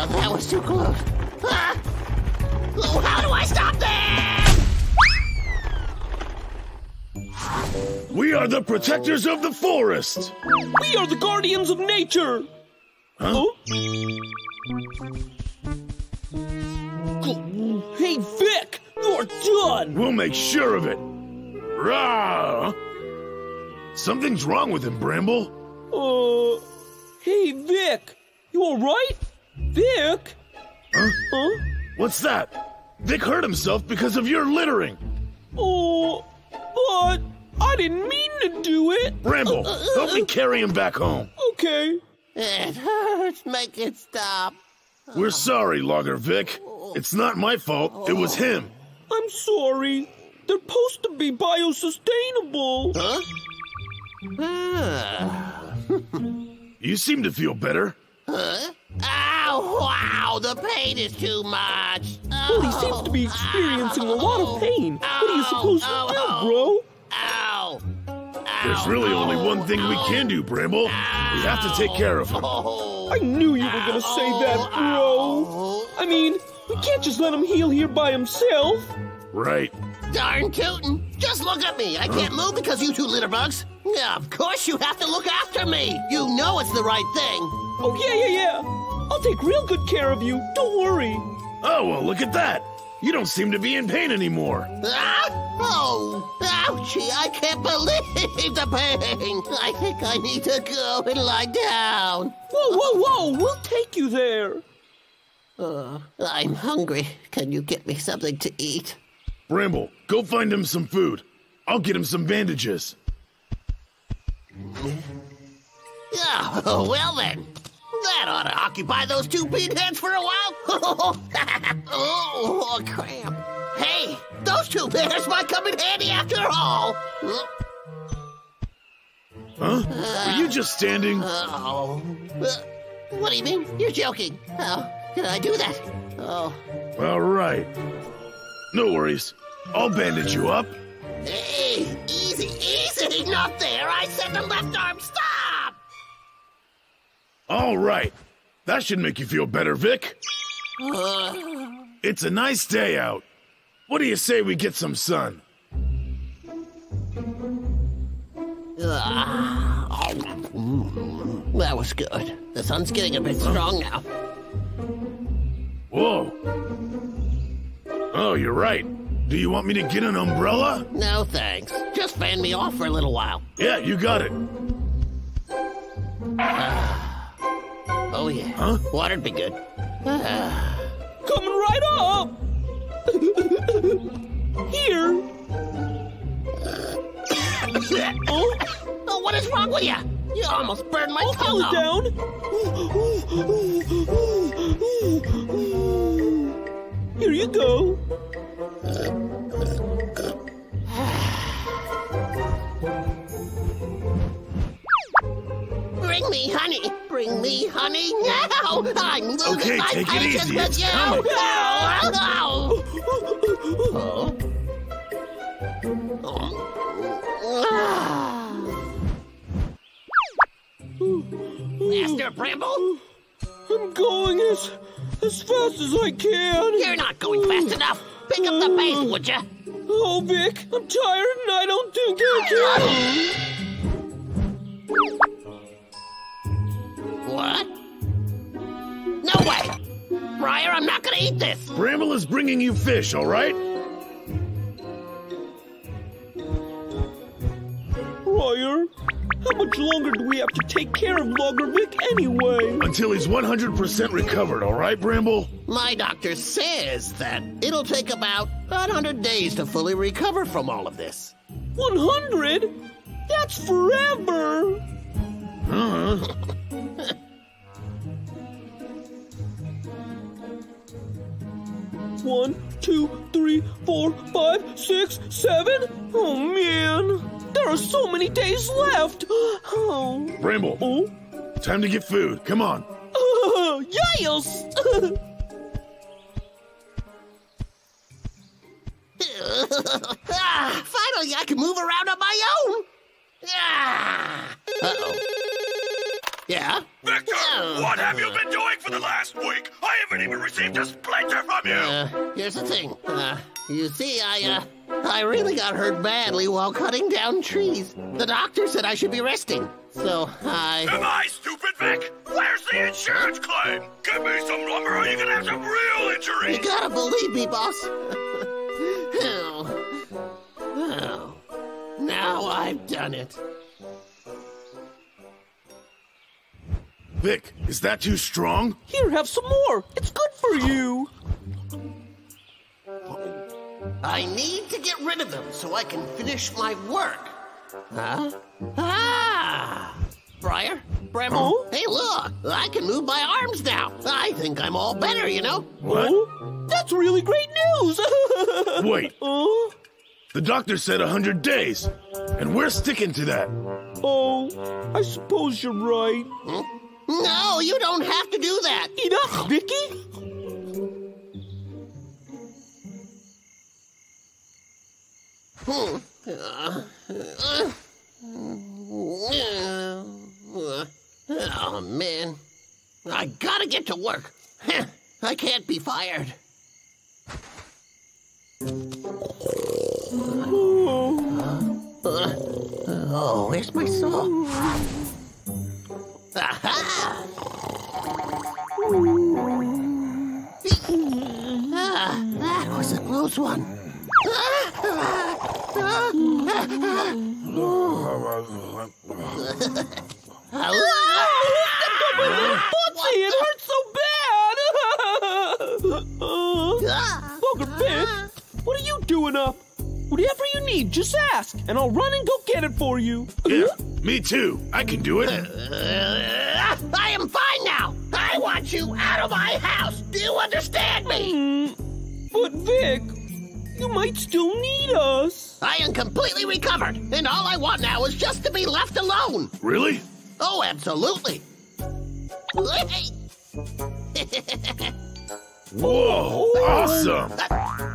that was too close. Oh, how do I stop them? We are the protectors of the forest. We are the guardians of nature. Huh? Oh? Hey, Vic, you're done. We'll make sure of it. Rah! Something's wrong with him, Bramble. Uh, hey, Vic, you all right? Vic? Huh? Huh? What's that? Vic hurt himself because of your littering. Oh, but I didn't mean to do it. Bramble, uh, uh, help me uh, carry him back home. Okay. It hurts. Make it stop. We're sorry, Logger Vic. It's not my fault. It was him. I'm sorry. They're supposed to be biosustainable. Huh? Ah. You seem to feel better. Huh? Ow! Wow! The pain is too much. Well, he seems to be experiencing a lot of pain. What are you supposed to do, bro? Ow! There's really only one thing we can do, Bramble. We have to take care of him. I knew you were gonna say that, bro. I mean, we can't just let him heal here by himself. Right. Darn tootin'. Just look at me. I can't move because you two litterbugs. Yeah, of course you have to look after me. You know it's the right thing. Oh, yeah, yeah, yeah. I'll take real good care of you. Don't worry. Oh, well, look at that. You don't seem to be in pain anymore. Ah! Oh, ouchie, I can't believe the pain. I think I need to go and lie down. Whoa, whoa, whoa. We'll take you there. Uh, I'm hungry. Can you get me something to eat? Bramble, go find him some food. I'll get him some bandages. Oh, *laughs* well then. That ought to occupy those two pinheads for a while. *laughs* oh, cramp. Hey, those two bears might come in handy after all. Huh? Are you just standing? Oh. Uh, what do you mean? You're joking. How can I do that? Oh. All right. No worries. I'll bandage you up. Hey, easy, easy. Not there. I said the left arm. Stop. All right. That should make you feel better, Vic. It's a nice day out. What do you say we get some sun? ah, mm, that was good. The sun's getting a bit strong now. Whoa. Oh, you're right. Do you want me to get an umbrella? No thanks. Just fan me off for a little while. Yeah, you got it. Oh yeah. Huh? Water'd be good. Ah. Coming right up! *laughs* Here! *coughs* oh? oh, what is wrong with you? You almost burned my tongue cool down. Here you go. Bring me honey. Bring me honey now. I'm losing Okay, my take it easy. with It's you. coming. Ow, ow, ow. Master Bramble? I'm going as as fast as I can. You're not going fast enough. Pick up the pace, would you? Oh, Vic, I'm tired and I don't think I can. *laughs* What? No way! Briar, I'm not gonna eat this! Bramble is bringing you fish, all right? Briar, how much longer do we have to take care of Logger Vic anyway? Until he's 100% recovered, all right, Bramble? My doctor says that it'll take about 100 days to fully recover from all of this. 100? That's forever! Uh-huh. *laughs* One, two, three, four, five, six, seven. Oh man, there are so many days left. *gasps* Oh, Bramble, oh, time to get food. Come on. uh, *laughs* yes. ah, *laughs* finally, I can move around on my own! Ah. Uh-oh. Yeah? Victor, Oh. what have you been doing for the last week? I haven't even received a splinter from you. Uh, here's the thing. Uh, you see, I, uh, I really got hurt badly while cutting down trees. The doctor said I should be resting. So, I... Am I stupid, Vic? Where's the insurance claim? Give me some lumber or you're gonna have some real injuries. You gotta believe me, boss. *laughs* oh. Oh. Now I've done it. Vic, is that too strong? Here, have some more. It's good for you. I need to get rid of them so I can finish my work. Huh? Ah! Briar? Bramble? Hey, look! I can move my arms now. I think I'm all better, you know? What? Oh, that's really great news. *laughs* Wait, Oh, the doctor said 100 days, and we're sticking to that. oh, I suppose you're right. Hmm? No, you don't have to do that. Enough, Vicky. Hmm. Oh, man. I gotta get to work. I can't be fired. Oh, where's my saw? Ah, that was a close one. Bootsy, it hurts so bad. *laughs* Logger Vic, what are you doing up? Whatever you need, just ask, and I'll run and go get it for you. Yeah, me too. I can do it. Uh, I am fine now. I want you out of my house. Do you understand me? Mm, but Vic, you might still need us. I am completely recovered, and all I want now is just to be left alone. Really? Oh, absolutely. *laughs* Whoa, awesome.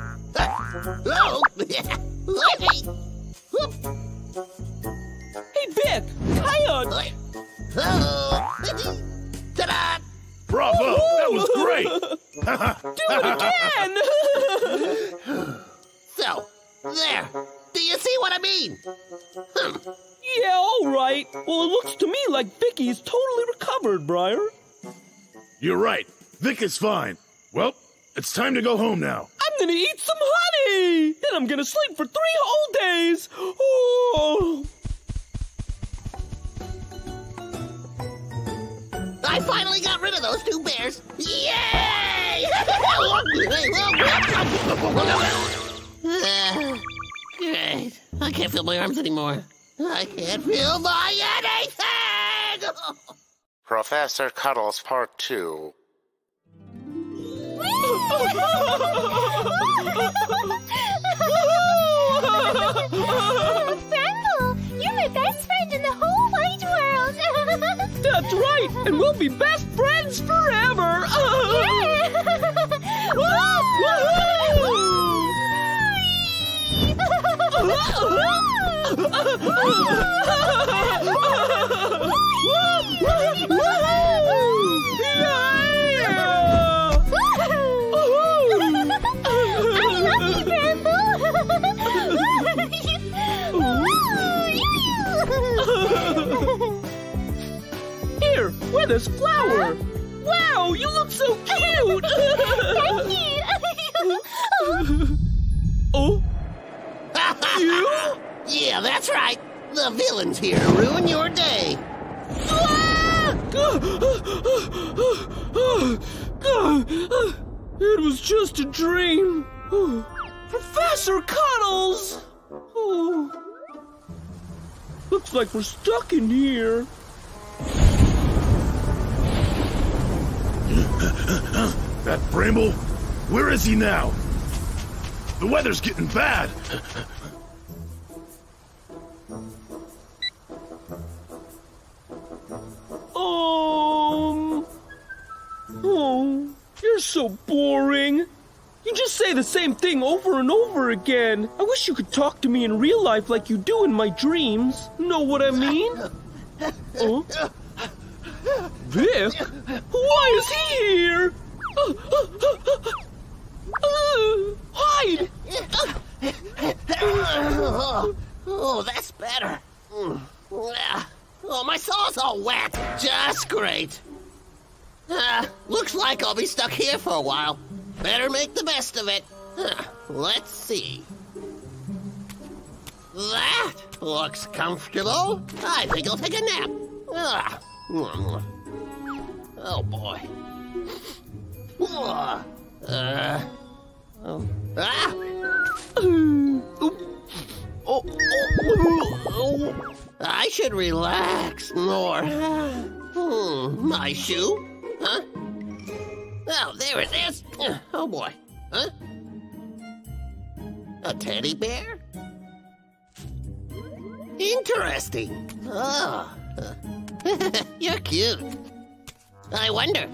*laughs* Oh, Hey, Vic, hiya. Ta-da! Bravo, that was great. *laughs* Do it again. *laughs* So, there. Do you see what I mean? Hmm. yeah, all right. Well, it looks to me like Vicky is totally recovered, Briar. You're right. Vic is fine. Well, it's time to go home now. I'm gonna eat some honey! Then I'm gonna sleep for three whole days! Oh! I finally got rid of those two bears. Yay! *laughs* Uh, Great. I can't feel my arms anymore. I can't feel my anything! *laughs* Professor Cuddles Part 2. Bramble, you're my best friend in the whole wide world. That's right, and we'll be best friends forever! Here, wear this flower! Wow, you look so cute! Thank you. *laughs* oh? You? Yeah, that's right. The villain's here to ruin your day. It was just a dream. Professor Cuddles! Oh. Looks like we're stuck in here. *laughs* That Bramble? Where is he now? The weather's getting bad. *laughs* Um. Oh, you're so boring. You just say the same thing over and over again. I wish you could talk to me in real life like you do in my dreams. Know what I mean? *laughs* Oh? Vic? Why is he here? Uh, hide! oh, that's better. Oh, my saw's all wet. Just great. Ah, looks like I'll be stuck here for a while. Better make the best of it. Let's see. That looks comfortable. I think I'll take a nap. Ah. *laughs* Oh boy. Ah. Uh. Oh. Ah. Oh, oh. I should relax more. *sighs* Hmm, my shoe? Huh? Oh, there it is. *sighs* Oh boy. Huh? A teddy bear? Interesting. Oh. *laughs* You're cute. I wonder,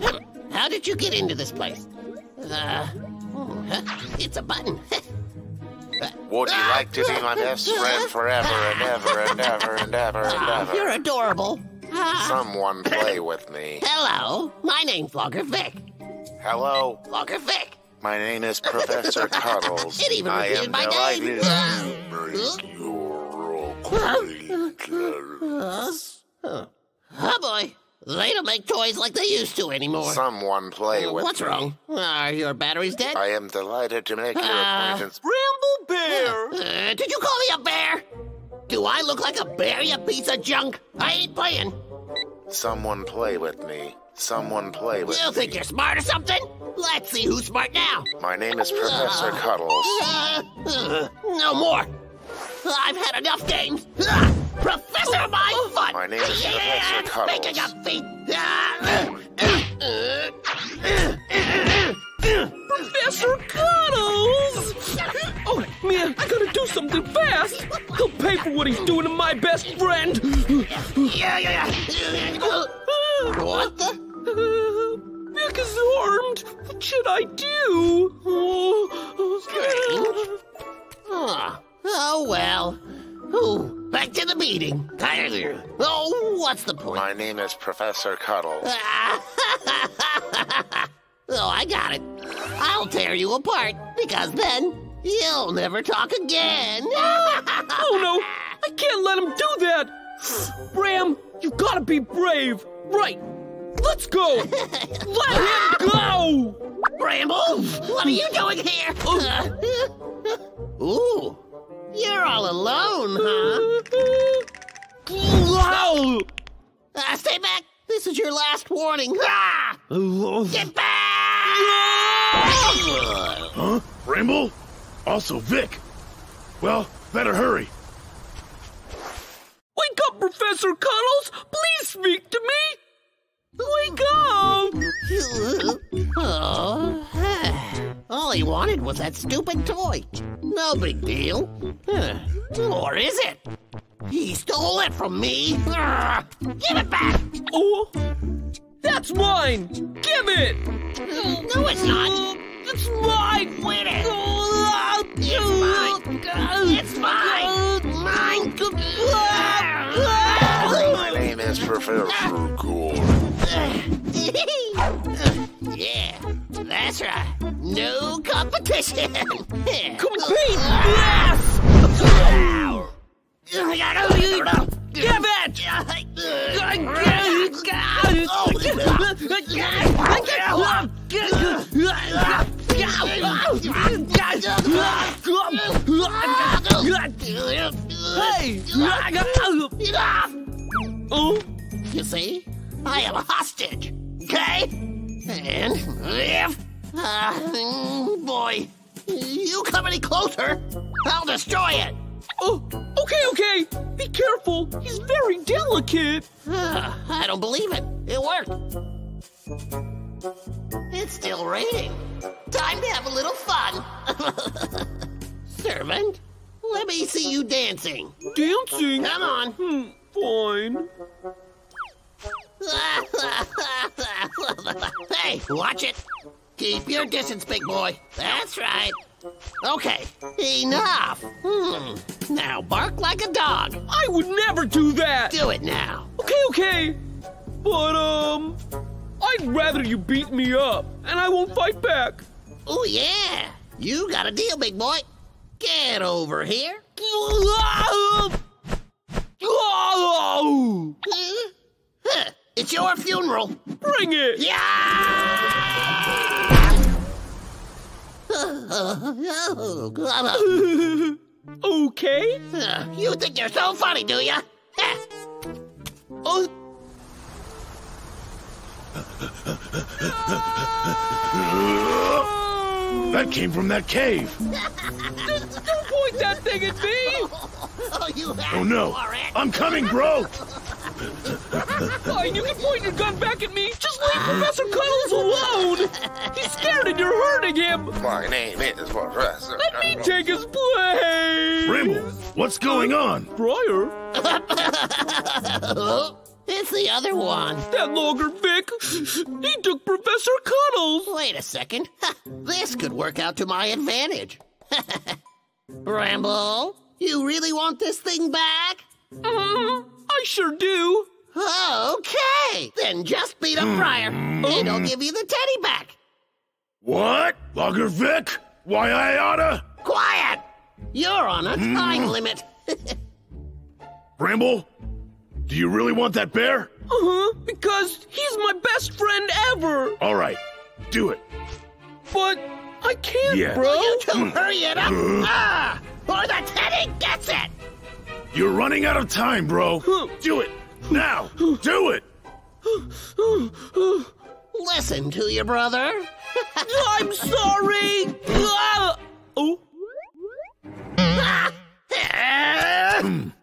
how did you get into this place? Uh, *laughs* it's a button. *laughs* Would you like to be my best friend forever and ever and ever and ever and Ah, ever? You're adorable. Ah. Someone play with me. Hello, my name's Logger Vic. Hello, Logger Vic. my name is Professor Cuddles. It even I am my delighted name. Huh? Huh. Oh boy, they don't make toys like they used to anymore. Someone play Uh, with What's me. wrong? Are your batteries dead? I am delighted to make your Ah. acquaintance. Bramble Bear! Uh, did you call me a bear? Do I look like a bear, you piece of junk? I ain't playing. Someone play with me. Someone play with me. You think you're smart or something? Let's see who's smart now. My name is Professor. Cuddles. Uh, uh, no more. I've had enough games. Professor My Foot. My name is Professor Cuddles. Speaking of feet. Professor Cuddles! Oh, man, I gotta do something fast! He'll pay for what he's doing to my best friend! Yeah, yeah, yeah. What the? Nick is armed! What should I do? Oh, Ah, oh well. Ooh, back to the meeting. Oh, what's the point? My name is Professor Cuddles. *laughs* oh, I got it. I'll tear you apart because then you'll never talk again. *laughs* oh no! I can't let him do that! Bram, you gotta be brave! Right! Let's go! Let *laughs* him go! Bramble, what are you doing here? Oh. Ooh, you're all alone, huh? Wow! *laughs* Uh, stay back. This is your last warning. Ah! Get *laughs* back! Huh? Bramble? Also Vic. Well, better hurry. Wake up, Professor Cuddles! Please speak to me! Wake up! *laughs* all he wanted was that stupid toy. No big deal. Or is it? He stole it from me. Give it back! Oh, that's mine! Give it! No, it's not. It's mine! Wait it! It's mine! It's mine! Mine! My name is Professor Cool. *laughs* yeah, that's right. No competition. *laughs* Compete! Yes! I gotta leave! Give it! I gotta love! Hey! Oh, you see, I am a hostage. Okay, and if, uh, boy, you come any closer, I'll destroy it. Oh, okay, okay. Be careful. He's very delicate. Ah, I don't believe it. It worked. It's still raining. Time to have a little fun. *laughs* Servant, let me see you dancing. Dancing? Come on. Hmm, fine. *laughs* hey, watch it. Keep your distance, big boy. That's right. Okay, enough. Hmm. Now bark like a dog. I would never do that. Do it now. Okay, okay. But, um, I'd rather you beat me up, and I won't fight back. Oh, yeah. You got a deal, big boy. Get over here. *laughs* Huh, It's your funeral. Bring it! Yeah! *laughs* Okay. Uh, you think you're so funny, do ya? Heh. Oh, That came from that cave. don't point that thing at me! Oh, you Oh no, I'm coming, bro. *laughs* Fine, you can point your gun back at me. Just leave *laughs* Professor Cuddles alone. He's scared and you're hurting him. My name is Professor. Let me take his place. Bramble, what's going on? Briar, *laughs* It's the other one. that logger Vic, he took Professor Cuddles. Wait a second. *laughs* This could work out to my advantage. Bramble, you really want this thing back? Uh, I sure do. Oh, okay, then just beat up hmm. Briar, and I'll um. give you the teddy back. What? Logger Vic? Why I oughta? Quiet! You're on a hmm. time limit. *laughs* Bramble, do you really want that bear? Uh-huh, because he's my best friend ever. All right, do it. But I can't, Yeah. bro. you two hmm. hurry it up, uh-huh. ah, or the teddy gets it. You're running out of time, bro. Do it now. Do it. Listen to your brother. *laughs* I'm sorry. *laughs* Oh, *laughs*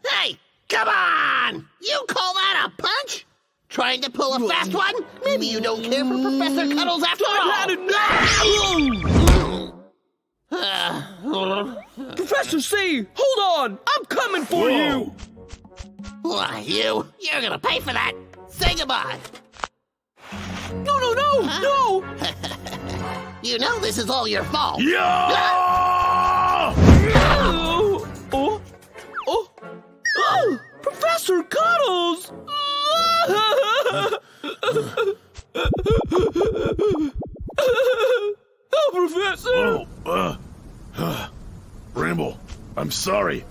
hey, come on! You call that a punch? Trying to pull a fast one? Maybe you don't care for Professor Cuddles after all. I've had enough. Professor C, hold on. I'm coming for you. Why, you? You're gonna pay for that. Say goodbye. No, no, no, no. *laughs* You know this is all your fault. Yeah! *laughs* Oh, oh, oh, oh, Professor Cuddles. *laughs* oh, Professor. Oh, uh, uh, Bramble, I'm sorry.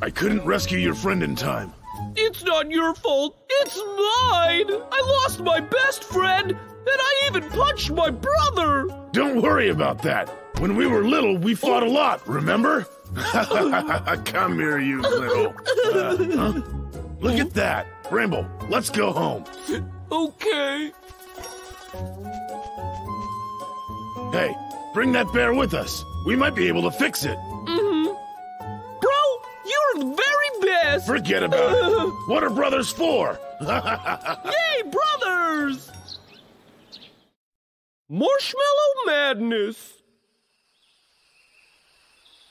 I couldn't rescue your friend in time. It's not your fault. It's mine! I lost my best friend, and I even punched my brother! Don't worry about that. When we were little, we fought a lot, remember? *laughs* Come here, you little. Uh, huh? Look at that. Bramble, let's go home. Okay. Hey, bring that bear with us. We might be able to fix it. Mm-hmm. Bro, you're the very best! Forget about it. *laughs* What are brothers for? *laughs* Yay, brothers! Marshmallow Madness.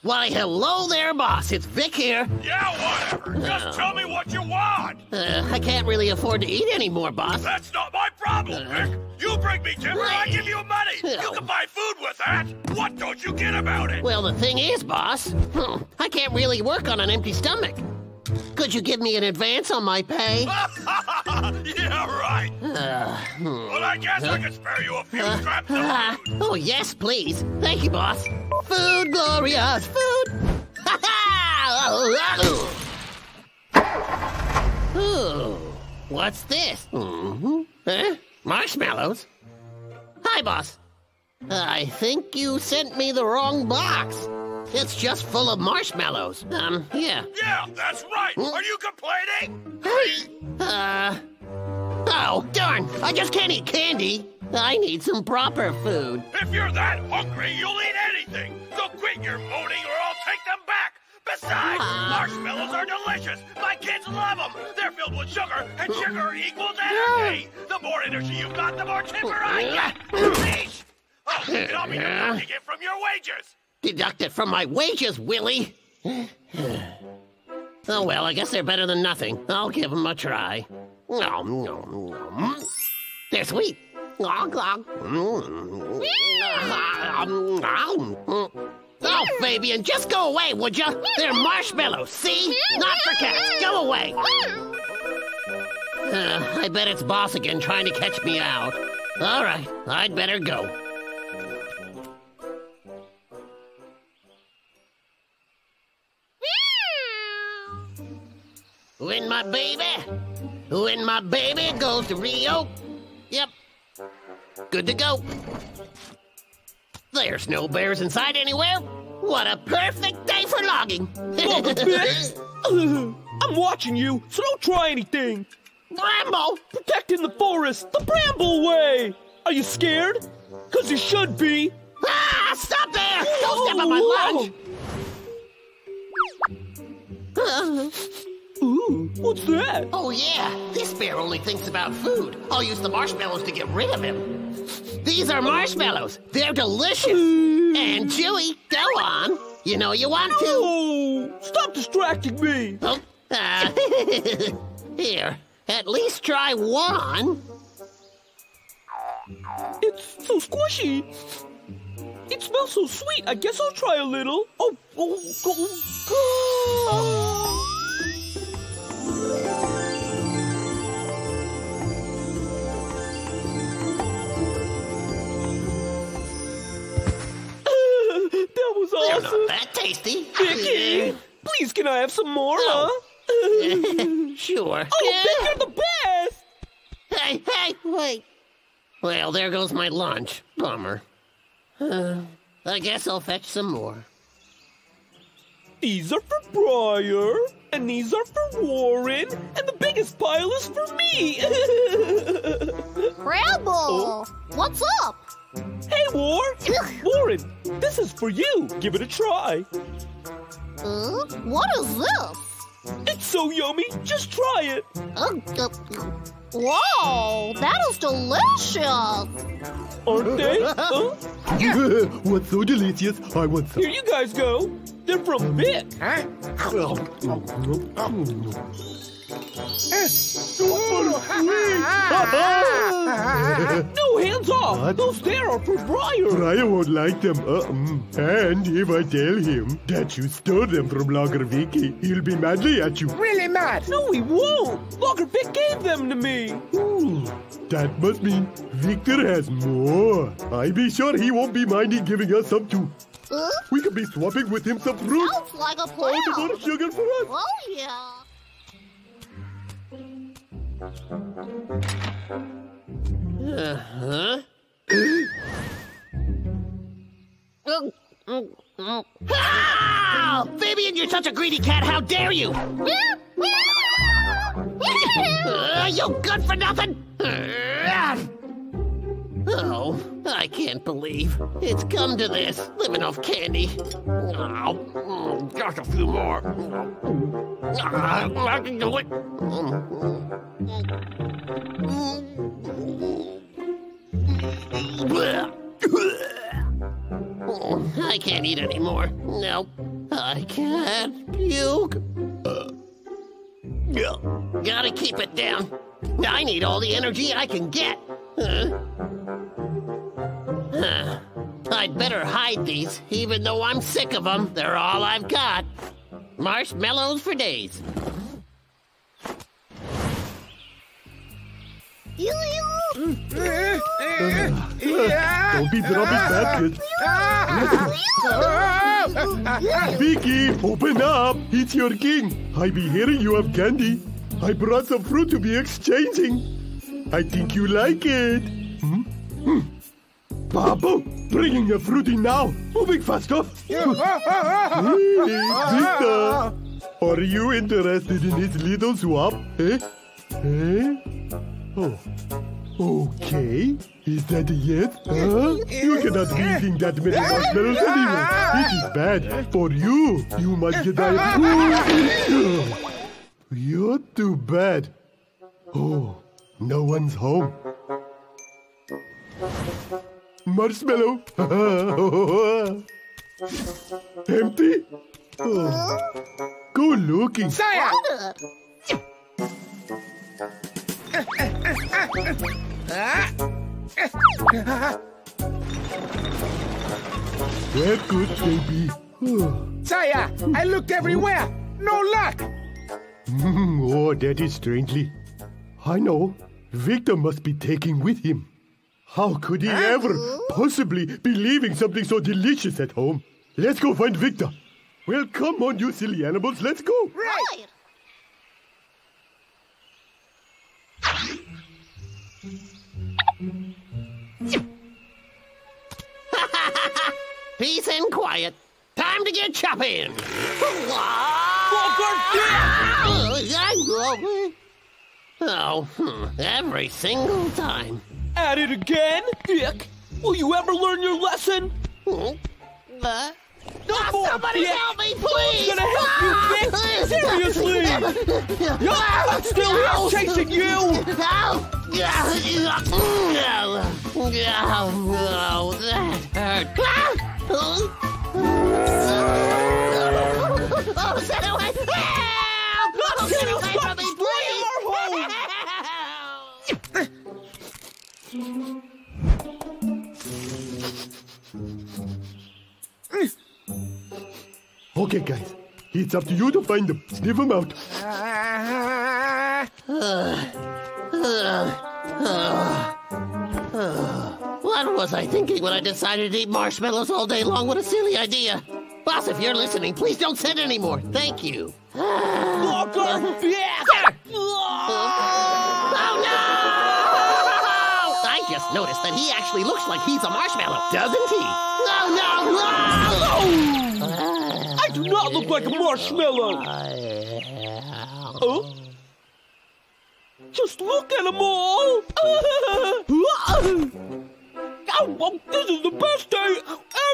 Why, hello there, boss. It's Vic here. Yeah, whatever. Just tell me what you want. Uh, I can't really afford to eat anymore, boss. That's not my problem, Vic. You bring me timber, I give you money. You can buy food with that. What don't you get about it? Well, the thing is, boss, I can't really work on an empty stomach. Could you give me an advance on my pay? *laughs* yeah, right. Uh, *sighs* hmm. Well, I guess I can spare you a few *laughs* scraps Uh, *laughs* oh, yes, please. Thank you, boss. Food, glorious food. Ha ha! Ooh, what's this? Mm-hmm. Huh? Marshmallows? Hi, boss. I think you sent me the wrong box. It's just full of marshmallows. Um, yeah. Yeah, that's right. Are you complaining? Uh. Oh, darn. I just can't eat candy. I need some proper food. If you're that hungry, you'll eat anything. So quit your moaning or I'll take them back. Besides, marshmallows are delicious. My kids love them. They're filled with sugar, and sugar equals energy. The more energy you've got, the more timber I get. *laughs* Yeesh. Oh, and I'll be deducting it from your wages. Deduct it from my wages, Willie. *sighs* oh, well, I guess they're better than nothing. I'll give them a try. Nom, nom, nom. They're sweet. Glog, glog. Mm. Oh, Fabian, just go away, would ya? They're marshmallows, see? Not for cats. Go away. Uh, I bet it's Boss again trying to catch me out. All right, I'd better go. When my baby, when my baby goes to Rio. Yep. Good to go. There's no bears inside anywhere. What a perfect day for logging. *laughs* *laughs* I'm watching you, so don't try anything. Bramble! Protecting the forest, the Bramble way! Are you scared? Because you should be. Ah, stop there! Don't step on my lunch! *laughs* Ooh, what's that? Oh, yeah. This bear only thinks about food. I'll use the marshmallows to get rid of him. These are marshmallows. They're delicious. and chewy. Go on. You know you want to. No! Stop distracting me! Oh, uh, *laughs* here. At least try one. It's so squishy. It smells so sweet. I guess I'll try a little. Oh, oh, oh. That was They're awesome. not that tasty. Vicky, please can I have some more, No. huh? *laughs* sure. Oh, Vic, you're the best! Hey, hey, wait. Well, there goes my lunch. Bummer. Uh, I guess I'll fetch some more. These are for Briar, and these are for Warren, and the biggest pile is for me. *laughs* Ramble! What's up? Hey, War! Warren, this is for you. Give it a try. Uh, what is this? It's so yummy. Just try it. Uh, uh, whoa, that is delicious! Aren't they? *laughs* Huh? *laughs* What's so delicious? I want some. Here you guys go. They're from Vic. Huh? No, hands off. What? Those there are for Briar. Brian won't like them. Uh-uh. And if I tell him that you stole them from Logger Vicky, he'll be madly at you. Really mad? No, he won't. Logger Vic gave them to me. Ooh, that must mean Victor has more. I be sure he won't be minding giving us some too. Uh, We could be swapping with him some fruit. sounds like a All the more plan. sugar for us. Oh, yeah. Uh-huh. Ah! Fabian, you're such a greedy cat. How dare you? *laughs* Uh, you good for nothing? Oh, I can't believe it's come to this, living off candy. Oh, mm, just a few more. Ah, I can do it. Oh, I can't eat anymore. Nope. I can't puke. Gotta keep it down. I need all the energy I can get. I'd better hide these, even though I'm sick of them. They're all I've got. Marshmallows for days. Don't be dropping packets. Vicky, open up. It's your king. I be hearing you have candy. I brought some fruit to be exchanging. I think you like it. Hmm? Hmm. Babu, bringing your fruit in now. Moving faster. hey, Victor. Are you interested in this little swap? Eh? Eh? Oh. Okay. Is that a yes? Huh? You cannot be eating that many marshmallows anyway. It is bad for you. You must get diabetes. You're too bad. Oh, no one's home. Marshmallow. *laughs* Empty? Oh. Go looking. Saya! Where could they be? Saya, I looked everywhere. No luck. Hmm, oh, that is strangely. I know. Victor must be taking with him. How could he ever possibly be leaving something so delicious at home? Let's go find Victor. Well, come on, you silly animals. Let's go. Right. *laughs* Peace and quiet. Time to get chopping. *laughs* Oh, hmm, every single time. At it again? Dick, will you ever learn your lesson? Uh, No more, somebody Dick. help me, please! I'm gonna help you, Dick! Seriously! Yeah, I'm still here chasing you! No! No! No! That hurt. Oh, Okay, guys. It's up to you to find them. Sniff them out. What was I thinking when I decided to eat marshmallows all day long? What a silly idea. Boss, if you're listening, please don't send any more. Thank you. Walker, Dick! Oh no! I just noticed that he actually looks like he's a marshmallow, doesn't he? Oh no! I do not look like a marshmallow! Oh? Just look at them all! Oh, this is the best day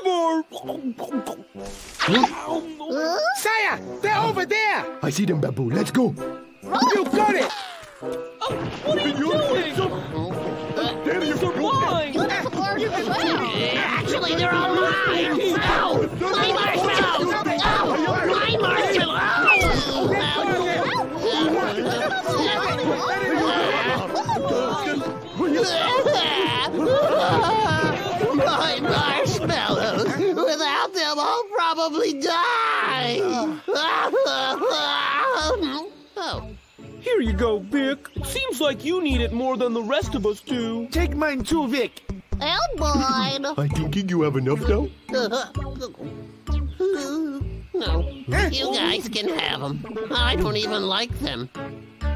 ever! Saya, they're over there. I see them, Babu. Let's go. You got it. What are you doing? There you These are mine! Actually, they're all mine! Ow! My marshmallow! Ow! My marshmallow! My marshmallows! Without them, I'll probably die! Here you go, Vic. Seems like you need it more than the rest of us do. Take mine too, Vic. And mine. *laughs* I think you have enough now. *laughs* No, you guys can have them. I don't even like them.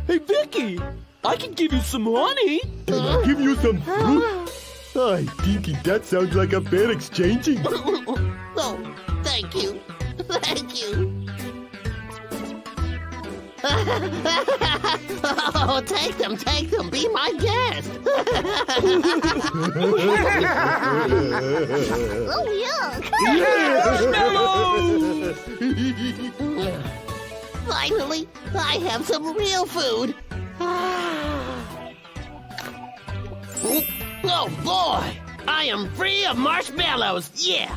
Hey, Vicky! I can give you some honey. Can I give you some fruit? Hi, Tiki, that sounds like a fair exchanging. *laughs* oh, thank you. Thank you. Oh, take them, take them. Be my guest. *laughs* oh, yuck! Finally, I have some real food. Ah. oh boy, I am free of marshmallows. Yeah.